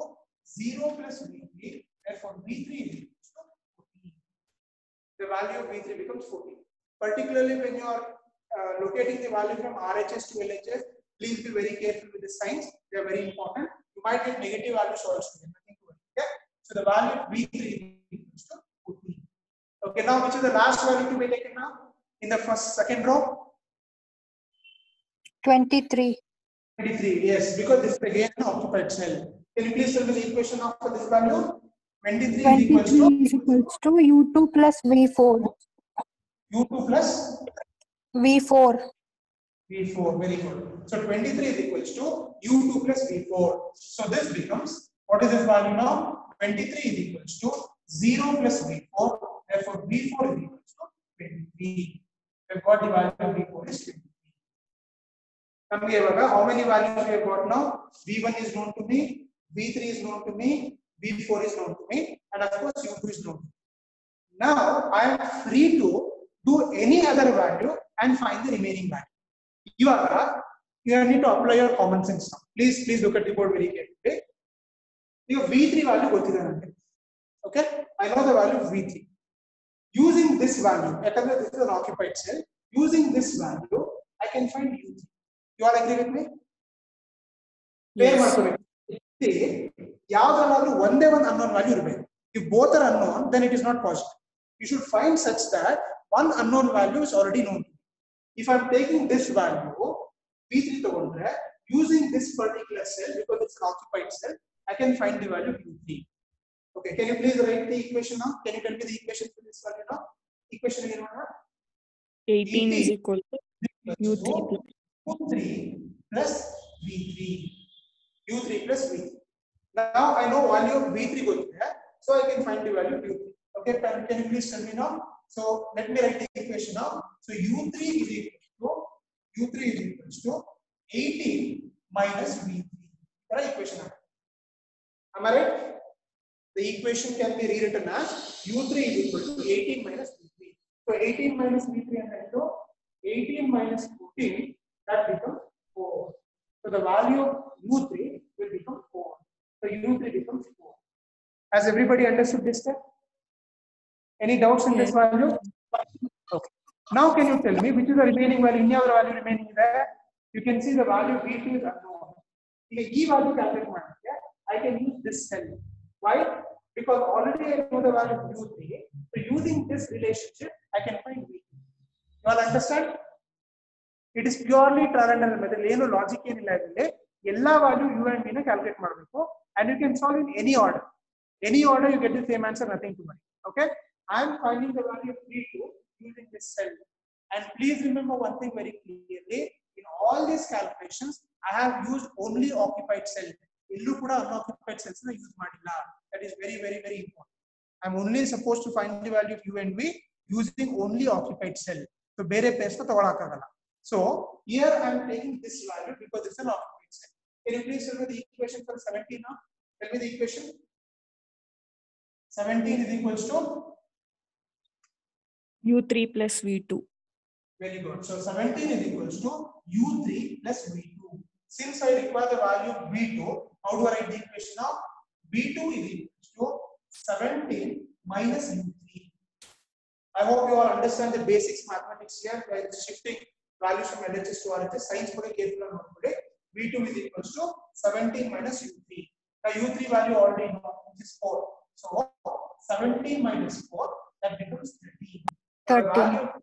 0 plus V3. Therefore, V3 is equals to 14. The value of V3 becomes 14. Particularly when you are uh, locating the value from RHS to LHS, please be very careful with the signs. They are very important. You might get negative values also. Nothing to worry. Okay? So the value of V3 is equals to 14. Okay, now which is the last value to be taken now? In the first, second row? 23. 23, yes, because this is again an occupied cell. Can you please tell me the equation of this value? 23 is equals to equals to U2 plus V4. U2 plus V4. V4, very good. So 23 is equals to U2 plus V4. So this becomes What is this value now? 23 is equals to 0 plus V4. Therefore, V4 is equals to 23. We've got the value of V4 is 23. Come here. How many values we have got now? V1 is known to me, V3 is known to me, B4 is known to me, and of course U2 is known. Now I am free to do any other value and find the remaining value. You are you need to apply your common sense now. Please, please look at the board very carefully. You V3 value gotidanante. Okay, I know the value of V3. Using this value, this is an occupied cell. Using this value, I can find U3. You all agree with me? Yes. ಮಾಡ್ಕೋಬೇಕು. See, ಯಾವ್ದ್ರಲ್ಲಾದ್ರೂ ಒಂದೇ ಒಂದು unknown value ಇರಬೇಕು. If both are unknown, then it is not positive. You should find such that one unknown value is already known. to me. If I'm taking this value, V3 ತಗೊಂಡ್ರೆ, using this particular cell, because it's an occupied cell, I can find the value of U3. Okay, can you please write the equation now? Can you tell me the equation for this value now? Equation again, what? 18 is equal to U3 plus U3 plus V3. U3 plus V3. Now I know value of V3 going there, so I can find the value of U3. Okay, can, you please tell me now? So let me write the equation now. So U3 is equal to U3 is equal to 18 minus V3. Correct equation. Am I right? The equation can be rewritten as U3 is equal to 18 minus V3. So 18 minus V3 and then 18 minus 14, that becomes 4. So the value of U3 will become 4. So U3 becomes 4. Has everybody understood this step? Any doubts in this value? Okay. Now can you tell me which is the remaining value? Any other value remaining there? You can see the value of V2 is unknown. ಈಗ ಈ value calculate ಮಾಡಕ್ಕೆ I can use this cell. Why? Because already I know the value of U3. So using this relationship, I can find V2. You all understand? It is purely trial and error method ಏನು logic ಏನಿಲ್ಲ ಇದರಲ್ಲಿ ಎಲ್ಲಾ value you and ನ calculate ಮಾಡಬೇಕು and you can solve in any order. Any order you get the same answer, nothing to worry. Okay, I'm finding the value of 3, 2 using this cell. And please remember one thing very clearly, in all these calculations, I have used only occupied cell. Illu kuda unoccupied cells na use madilla. That is very, very, very important. I'm only supposed to find the value of u and v using only occupied cell. So, bere So, here I'm taking this value because it's an occupied can you please tell me the equation for 17 now? Tell me the equation. 17 is equal to U3 plus V2. Very good. So 17 is equal to U3 plus V2. Since I require the value V2, how do I write the equation now? V2 is equal to 17 minus U3. I hope you all understand the basics mathematics here by shifting values from LHS to RHS. Science for a careful and V2 is equals to 17 minus U3. Now U3 value already know which is 4. So 17 minus 4 that becomes 13. So the 13. value of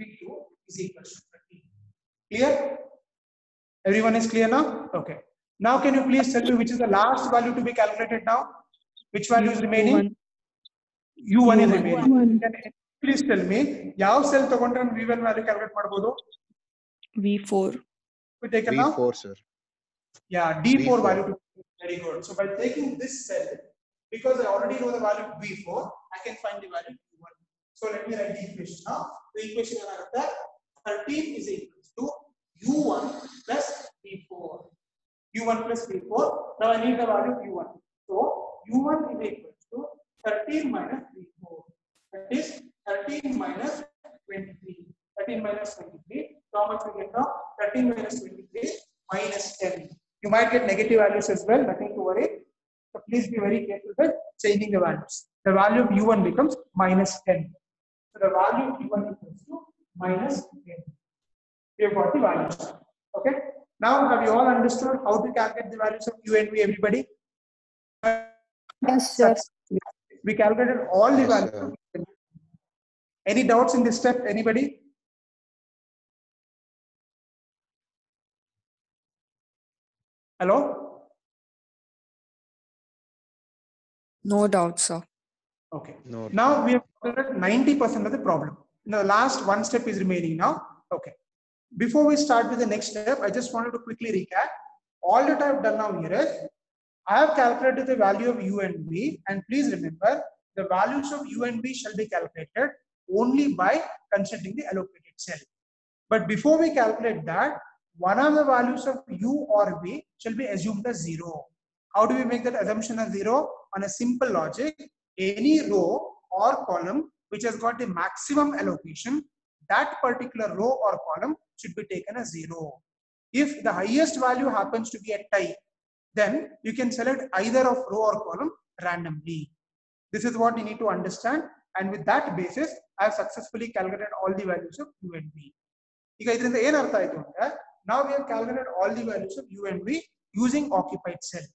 V2 is equals to 13. Clear? Everyone is clear now? Okay. Now can you please tell me which is the last value to be calculated now? Which value is remaining? One. U1 is U1. remaining. Can you please tell me ಯಾವ cell ತಗೊಂಡ್ರೆ V1 value calculate ಮಾಡಬಹುದು? V4. We take it now? V4, sir. Yeah, D4, D4. value to very good. So by taking this cell, because I already know the value B4, I can find the value B1. So let me write the equation now. The equation is 13 is equal to U1 plus B4. U1 plus B4. Now I need the value U1. So U1 is equal to 13 minus B4. That is 13 minus 23. 13 minus 23. So how much we get now? 13 minus 23 minus 10. You might get negative values as well, nothing to worry. So please be very careful with changing the values. The value of U1 becomes minus 10. So the value of U1 equals to minus 10. We have got the values. Okay. Now have you all understood how to calculate the values of U and V, everybody? Yes, sir. We calculated all the Yes, values. sir. of U and V. Any doubts in this step? Anybody? Hello? No doubt, sir. Okay. No. Now we have covered 90% of the problem. Now the last one step is remaining now. Okay. Before we start with the next step, I just wanted to quickly recap. All that I have done now here is I have calculated the value of u and v, and please remember the values of u and v shall be calculated only by considering the allocated cell. But before we calculate that, one of the values of u or v shall be assumed as zero. How do we make that assumption as zero? On a simple logic, any row or column which has got the maximum allocation, that particular row or column should be taken as zero. If the highest value happens to be a type, then you can select either of row or column randomly. This is what you need to understand. And with that basis, I have successfully calculated all the values of u and v. ಈಗ ಇದರಿಂದ ಏನ್ ಅರ್ಥ ಆಯ್ತು ಅಂದ್ರೆ ನಾವು V calculated all the values of you and we using occupied cell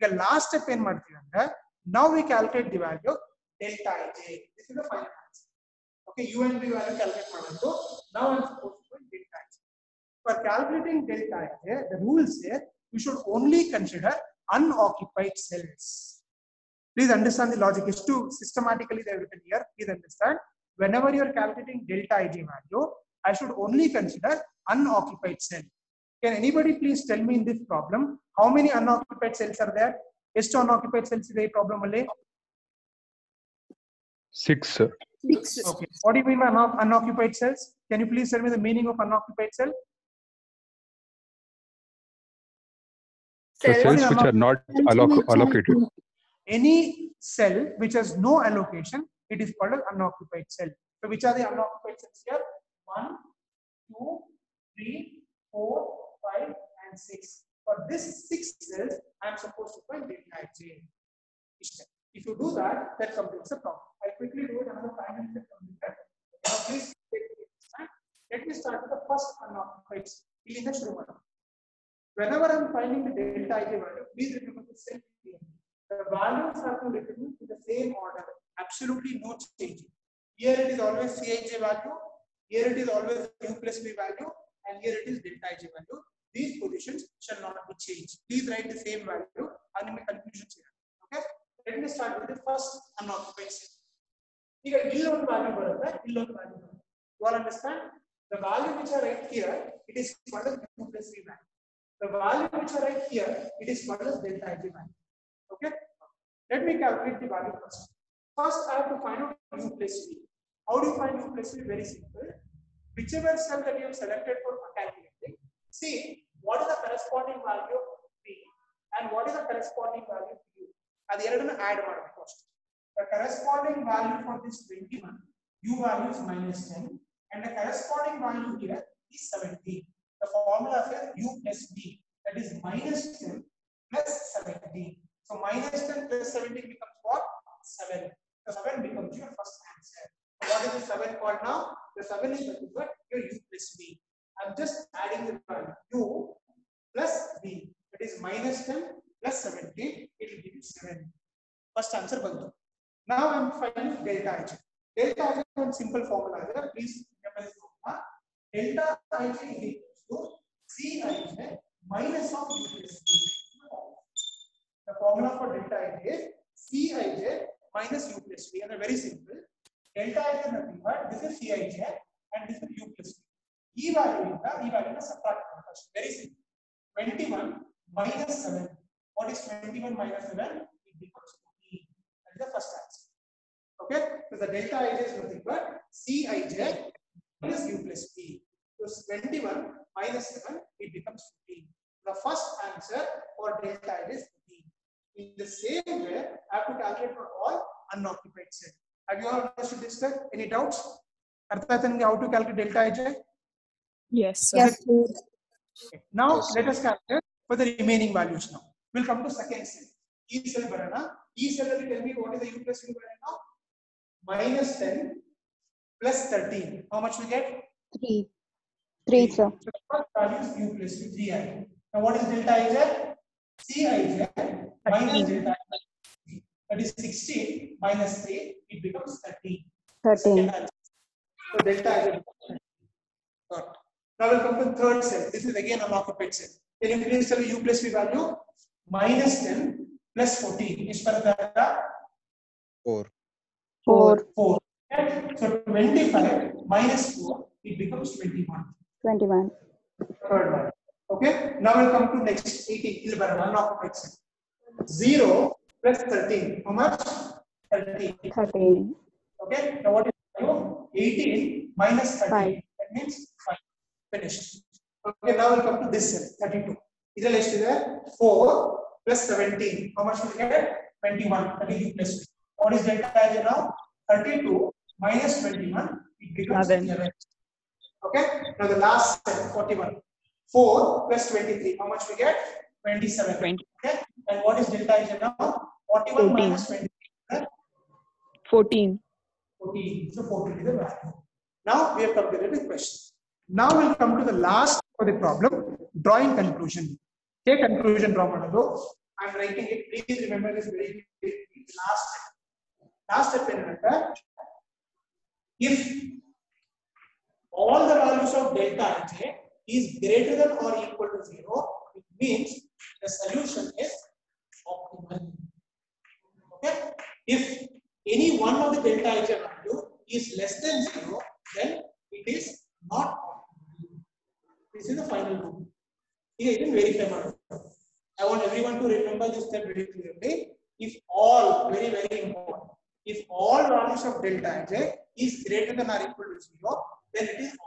ಈಗ last step ಏನ್ ಮಾಡ್ತೀವಿ ಅಂದ್ರೆ ನಾವು V calculate the value delta I J this is the final answer okay you and we value calculate ಮಾಡೋದು ನಾವು I suppose to delta I for calculating delta I J the rules you should only consider unoccupied cells. Please understand the logic is too systematically they have written here. Please understand. Whenever you are calculating delta ij value, I should only consider unoccupied cell. Can anybody please tell me in this problem how many unoccupied cells are there? ಎಷ್ಟು unoccupied cells ಇದೆ ಈ problem ಅಲ್ಲಿ? Six, sir. Okay. What do you mean by unoc- unoccupied cells? Can you please tell me the meaning of unoccupied cell? The Cells cells which are not alloc- allocated. any cell which has no allocation, it is called as unoccupied cell. So which are the unoccupied cells here? One, two, three, four, 5, and 6. For this 6 cells, I am supposed to find delta J. If you do that, that completes the problem. I quickly do it another 5 minutes. Now, please take this. Let me start with the first unoccupied in the Schumann. Whenever I'm finding the delta IJ value, please remember the same thing. The values are to written in the same order, absolutely no changing. Here it is always Cij value, here it is always u plus v value, and here it is delta IJ value These positions shall not be changed. Please write the same value. Any confusions here. Okay. Let me start with the first unoccupied cell. ಈಗ ಇಲ್ಲೊಂದು value ಬರುತ್ತೆ ಇಲ್ಲೊಂದು value ಬರುತ್ತೆ you all understand the value which I write here it is called as u plus v value the value which I write here it is called as delta ij value okay let me calculate the value first first I have to find out u plus v how do you find u plus v very simple whichever cell that you have selected for calculating see what is the corresponding value of v and what is the corresponding value of u ಅದೆರಡನ್ನು add ಮಾಡಬೇಕು ಅಷ್ಟೇ the corresponding value for this 21 u value is minus 10 and the corresponding value here is 17 the formula says u plus v that is minus 10 plus 17 so minus 10 plus 17 becomes what 7 the 7 becomes your first answer so what is the 7 called now the 7 is nothing but your u plus v i'm just adding the u plus v that is minus 10 plus 17 it will give you 7 first answer bantu now I'm finding delta ij. Delta ij is one simple formula. There. Please remember this formula. Delta ij is equals to Cij minus of u plus v. The formula for delta ij is Cij minus u plus v. And very simple. Delta ij is nothing but this is Cij and this is u plus v. ಈ value ಇಂದ ಈ value ನ subtract ಮಾಡಬೇಕು Very simple. 21 minus 7. What is 21 minus 7? It becomes 14. That is the first answer. Okay, so the delta ij is nothing but Cij minus u plus p. So 21 minus 7, it becomes 15. The first answer for delta ij is 15. In the same way, I have to calculate for all unoccupied set. Have you all understood this step? Any doubts? ಅರ್ಥ ಆಯ್ತಾ ನಿಮ್ಗೆ how to calculate delta ij? Yes. yes. Now let us calculate uh, for the remaining values now. We'll come to second cell. E cell banana. E cell will tell me what is the U plus U banana? Minus 10 plus 13. How much we get? 3. 3, sir. So the first value is U plus U, 3i. Now what is delta ij? Cij minus delta ij. That is 16 minus 3. It becomes 13. 13. So delta ij. Now we'll come to third cell. This is again a unoccupied cell. In every cell, u plus v value minus 10 plus 14 is per the 4. 4. 4. So 25 minus 4, it becomes 21. 21. Third one. Okay. Now we'll come to next 18. It'll be unoccupied cell. 0 plus 13. How much? 13. 13. Okay. Now what is 18 minus 13? That means 5. Finished. Okay. Now we'll come to this cell. 32. Is list is there? 4 plus 17. How much will you get? 21. 32 plus 2. What is delta ij now? 32 minus 21. It becomes Eleven. 11. Okay. Now the last cell, 41. 4 plus 23. How much we get? 27. Twenty. Okay. And what is delta ij now? 41 Fourteen. minus 23. huh? 14. 14. So 14 is the value. Now we have completed the next question. Now we'll come to the last for the problem, drawing conclusion. Okay, conclusion from I'm writing it. Please remember this very last. Last step ಏನಂದ್ರೆ if all the values of delta j is greater than or equal to zero, it means the solution is optimal. Okay. If any one of the delta j value is less than zero, then it is not this is the final group. Here it is very famous. I want everyone to remember this step very clearly. If all, very, very important, if all values of delta J is greater than or equal to 0, then it is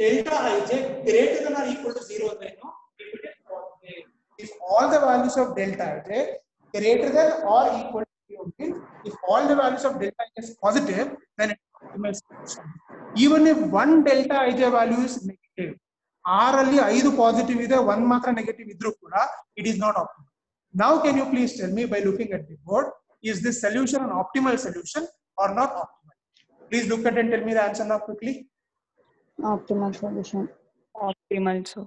delta ij greater than or equal to 0 then no, if all the values of delta j greater than or equal to 0 if all the values of delta is positive, then it is optimal solution Even if one delta ij value is negative, R ಅಲ್ಲಿ ಐದು positive ಇದೆ ಒಂದ್ ಮಾತ್ರ negative ಇದ್ರೂ ಕೂಡ it is not optimal now can you please tell me by looking at the board is this solution an optimal solution or not optimal please look at and tell me the answer now quickly Optimal solution. Optimal. So.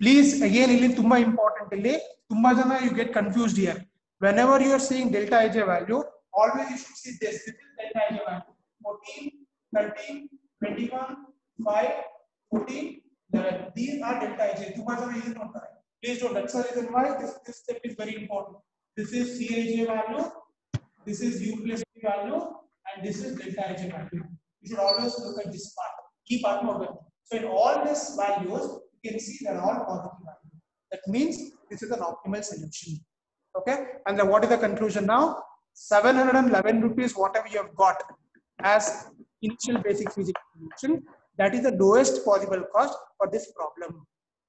Please again ಇಲ್ಲಿ ತುಂಬಾ important ಇಲ್ಲಿ ತುಂಬಾ ಜನ you get confused here when ever you are seeing delta ಐಜ್ value always you should see this this is delta ಐಜ್ value 14, 13, 21, 5, 14, 11. These are delta H. Two parts of reason not correct. Please note that's the reason why this, this step is very important. This is Cij value, this is U plus B value, and this is delta H value. You should always look at this part. Keep part more value. So in all these values, you can see they're all positive values. That means this is an optimal solution. Okay, and then what is the conclusion now? 711 rupees, whatever you have got, as initial basic feasible solution that is the lowest possible cost for this problem.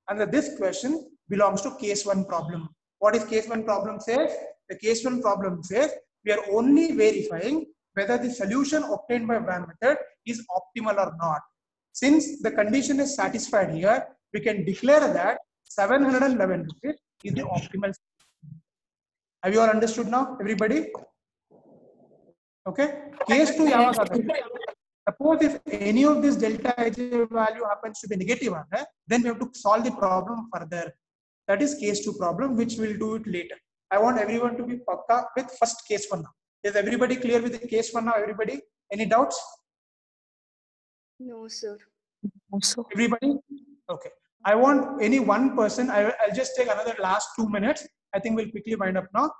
And this question belongs to case 1 problem. What is case 1 problem says? The case 1 problem says we are only verifying whether the solution obtained by VAM method is optimal or not. Since the condition is satisfied here we can declare that 711 rupees is the optimal have you all understood now everybody Okay, case two, Suppose if any of this delta ij value happens to be negative, then we have to solve the problem further. That is case two problem, which we'll do it later. I want everyone to be pakka with first case for now. Is everybody clear with the case for now? Everybody? Any doubts? No, sir. No, sir. Everybody? Okay. I want any one person. I, will just take another last two minutes. I think we'll quickly wind up now.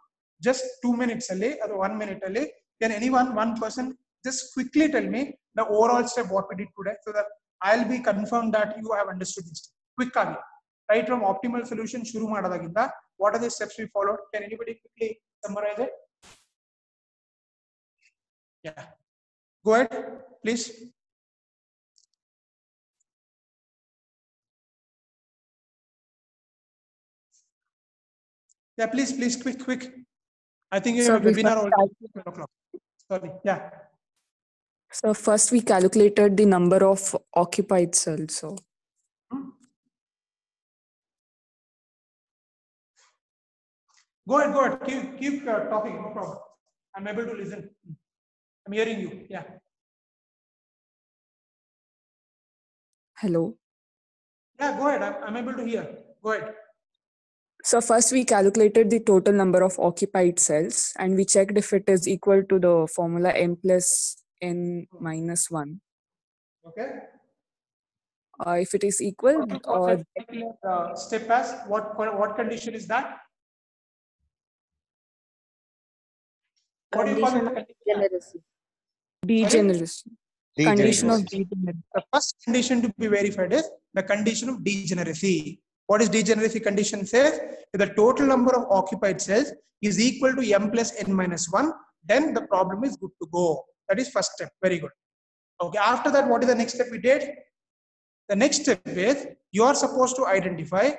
Just two minutes, alle, or one minute. Alle. Can anyone, one person, just quickly tell me the overall step what we did today so that I'll be confirmed that you have understood this. Quick again. Right from optimal solution, shuru madadaginda. What are the steps we followed? Can anybody quickly summarize it? Yeah. Go ahead, please. Yeah, please, please, quick, quick. I think you have have webinar already. 12 o'clock. Sorry, yeah. So first we calculated the number of occupied cells. So Go ahead, go ahead. Keep, keep uh, talking, no problem. I'm able to listen. I'm hearing you. Yeah. hello. Yeah, go ahead. I'm, I'm able to hear. Go ahead. So first we calculated the total number of occupied cells and we checked if it is equal to the formula m plus n minus 1. Okay. Uh, if it is equal, What uh, that particular, step as what, what condition is that? What do you call Condition it? of degeneracy. degeneration. Condition of degeneration. The first condition to be verified is the condition of degeneracy. What is degeneracy condition says? If the total number of occupied cells is equal to m plus n minus 1, then the problem is good to go. That is first step. Very good. Okay, after that, what is the next step we did? The next step is you are supposed to identify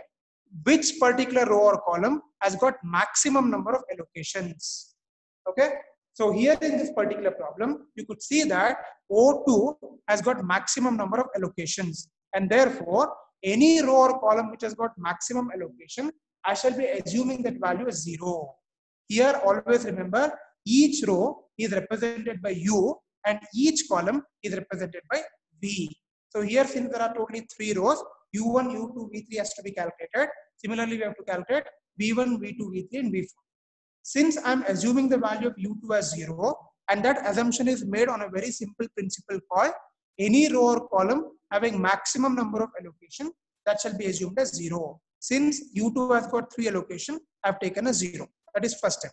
which particular row or column has got maximum number of allocations. Okay, so here in this particular problem, you could see that O2 has got maximum number of allocations and therefore any row or column which has got maximum allocation, I shall be assuming that value is zero. Here always remember each row is represented by U and each column is represented by V. So here since there are totally three rows, U1, U2, U3 has to be calculated. Similarly, we have to calculate V1, V2, V3 and V4. Since I'm assuming the value of U2 as zero and that assumption is made on a very simple principle called any row or column having maximum number of allocation that shall be assumed as zero. Since U2 has got three allocation, I've taken a zero. That is first step.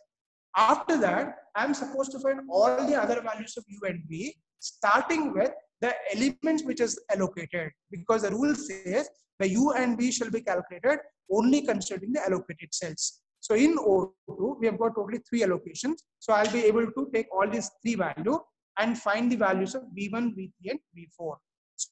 After that, I'm supposed to find all the other values of U and V, starting with the elements which is allocated because the rule says the U and V shall be calculated only considering the allocated cells. So in U2, we have got totally three allocations. So I'll be able to take all these three value and find the values of V1, V3 and V4.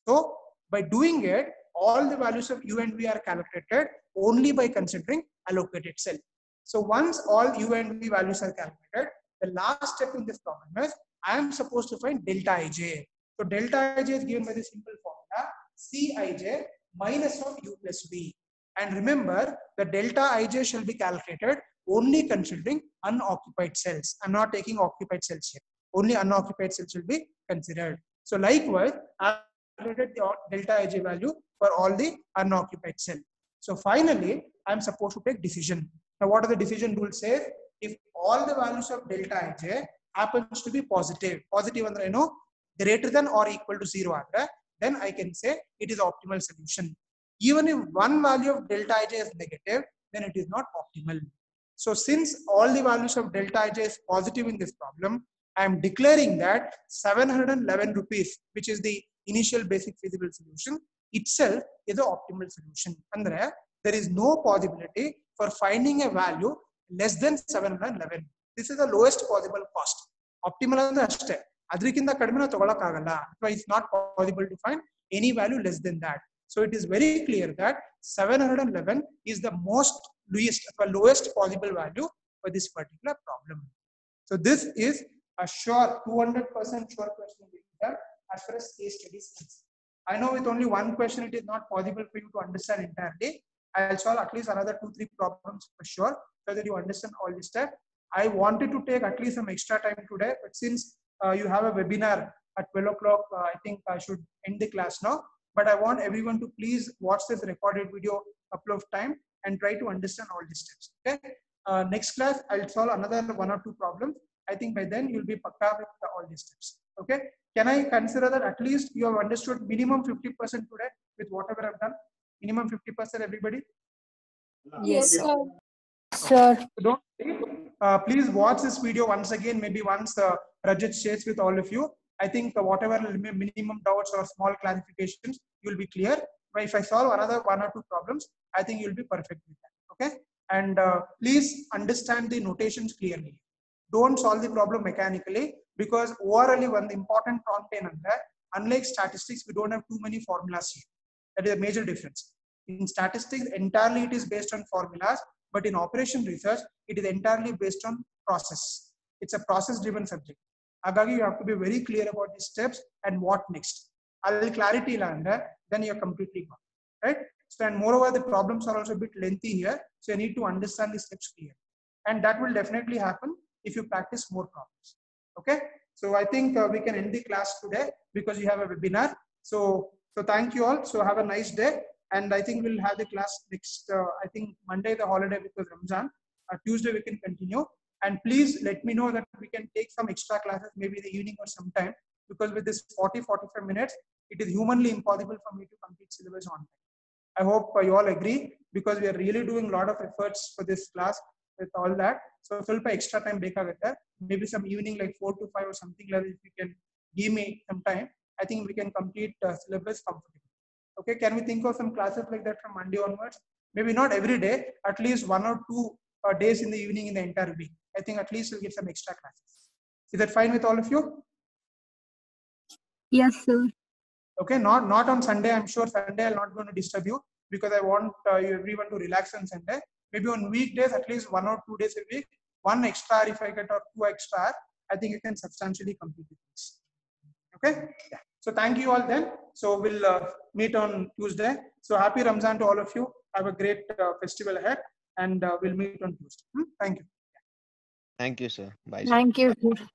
So by doing it, all the values of U and V are calculated only by considering allocated cell. So once all U and V values are calculated, the last step in this problem is I am supposed to find delta ij. So delta ij is given by the simple formula Cij minus of U plus V. And remember the delta ij shall be calculated only considering unoccupied cells. I'm not taking occupied cells here. Only unoccupied cells will be considered. So likewise, calculated the delta ij value for all the unoccupied cell. So finally, I'm supposed to take decision. Now, what are the decision rules say? If all the values of delta ij happens to be and positive under you know greater than or equal to zero, then I can say it is optimal solution. Even if one value of delta ij is negative, then it is not optimal. So since all the values of delta ij is positive in this problem, I am declaring that 711 rupees, which is the initial basic feasible solution, itself is the optimal solution. Andre, there is no possibility for finding a value less than 711. This is the lowest possible cost. Optimal ಅಂದ್ರೆ ಅಷ್ಟೇ ಅದಕ್ಕಿಂತ ಕಡಿಮೆ ನಾವು ತಗೊಳಕ್ಕಾಗಲ್ಲ ಅಥವಾ it's not possible to find any value less than that so it is very clear that seven hundred and eleven is the most ಲೂಯೆಸ್ಟ್ ಅಥವಾ lowest possible value for this particular problem so this is a sure 200% sure question will be done as far as case studies. I know with only one question it is not possible for you to understand entirely. I'll solve at least another two, three problems for sure so that you understand all this stuff. I wanted to take at least some extra time today, but since uh, you have a webinar at 12 o'clock, uh, I think I should end the class now. But I want everyone to please watch this recorded video a couple of times and try to understand all these steps. Okay. Uh, next class, I'll solve another one or two problems. I think by then you'll be pakka with the, all these steps. Okay. Can I consider that at least you have understood minimum 50% today with whatever I've done? Minimum 50% everybody? Yes, sir. Sir, So don't uh, please watch this video once again, maybe once uh, Rajath shares with all of you. I think uh, whatever minimum doubts or small clarifications, you'll be clear. But if I solve another one or two problems, I think you'll be perfect with that. Okay. And uh, please understand the notations clearly Don't solve the problem mechanically because orally one important prompt ಏನಂದ್ರೆ unlike statistics, we don't have too many formulas here. That is a major difference. In statistics, entirely it is based on formulas, but in operation research, it is entirely based on process. It's a process driven subject. ಹಾಗಾಗಿ you have to be very clear about the steps and what next. ಅಲ್ಲಿ clarity ಇಲ್ಲ ಅಂದ್ರೆ then you're completely gone. Right? So and moreover, the problems are also a bit lengthy here. So you need to understand the steps clear. And that will definitely happen if you practice more problems. Okay? So I think uh, we can end the class today because you have a webinar. So so thank you all. So have a nice day. And I think we'll have the class next, uh, I think Monday, the holiday because Ramzan. Uh, Tuesday, we can continue. And please let me know that we can take some extra classes, maybe the evening or sometime, because with this 40, 45 minutes, it is humanly impossible for me to complete syllabus on. I hope uh, you all agree because we are really doing a lot of efforts for this class with all that. So ಸ್ವಲ್ಪ extra time ಬೇಕಾಗುತ್ತೆ. Maybe some evening like four to five or something like that, if you can give me some time, I think we can complete uh, syllabus comfortably. Okay, can we think of some classes like that from Monday onwards? Maybe not every day, at least one or two uh, days in the evening in the entire week. I think at least you'll get some extra classes. Is that fine with all of you? Yes, sir. Okay, not not on Sunday. I'm sure Sunday I'm not going to disturb you because I want uh, you- everyone to relax on Sunday. Maybe on weekdays, at least one or two days a week, one extra hour if I get or two extra, hour, I think you can substantially complete this. Okay, yeah. So thank you all then. So we'll uh, meet on Tuesday. So happy Ramzan to all of you. Have a great uh, festival ahead, and uh, we'll meet on Tuesday. Hmm? Thank you. Thank you, sir. Bye. sir. Thank you. sir.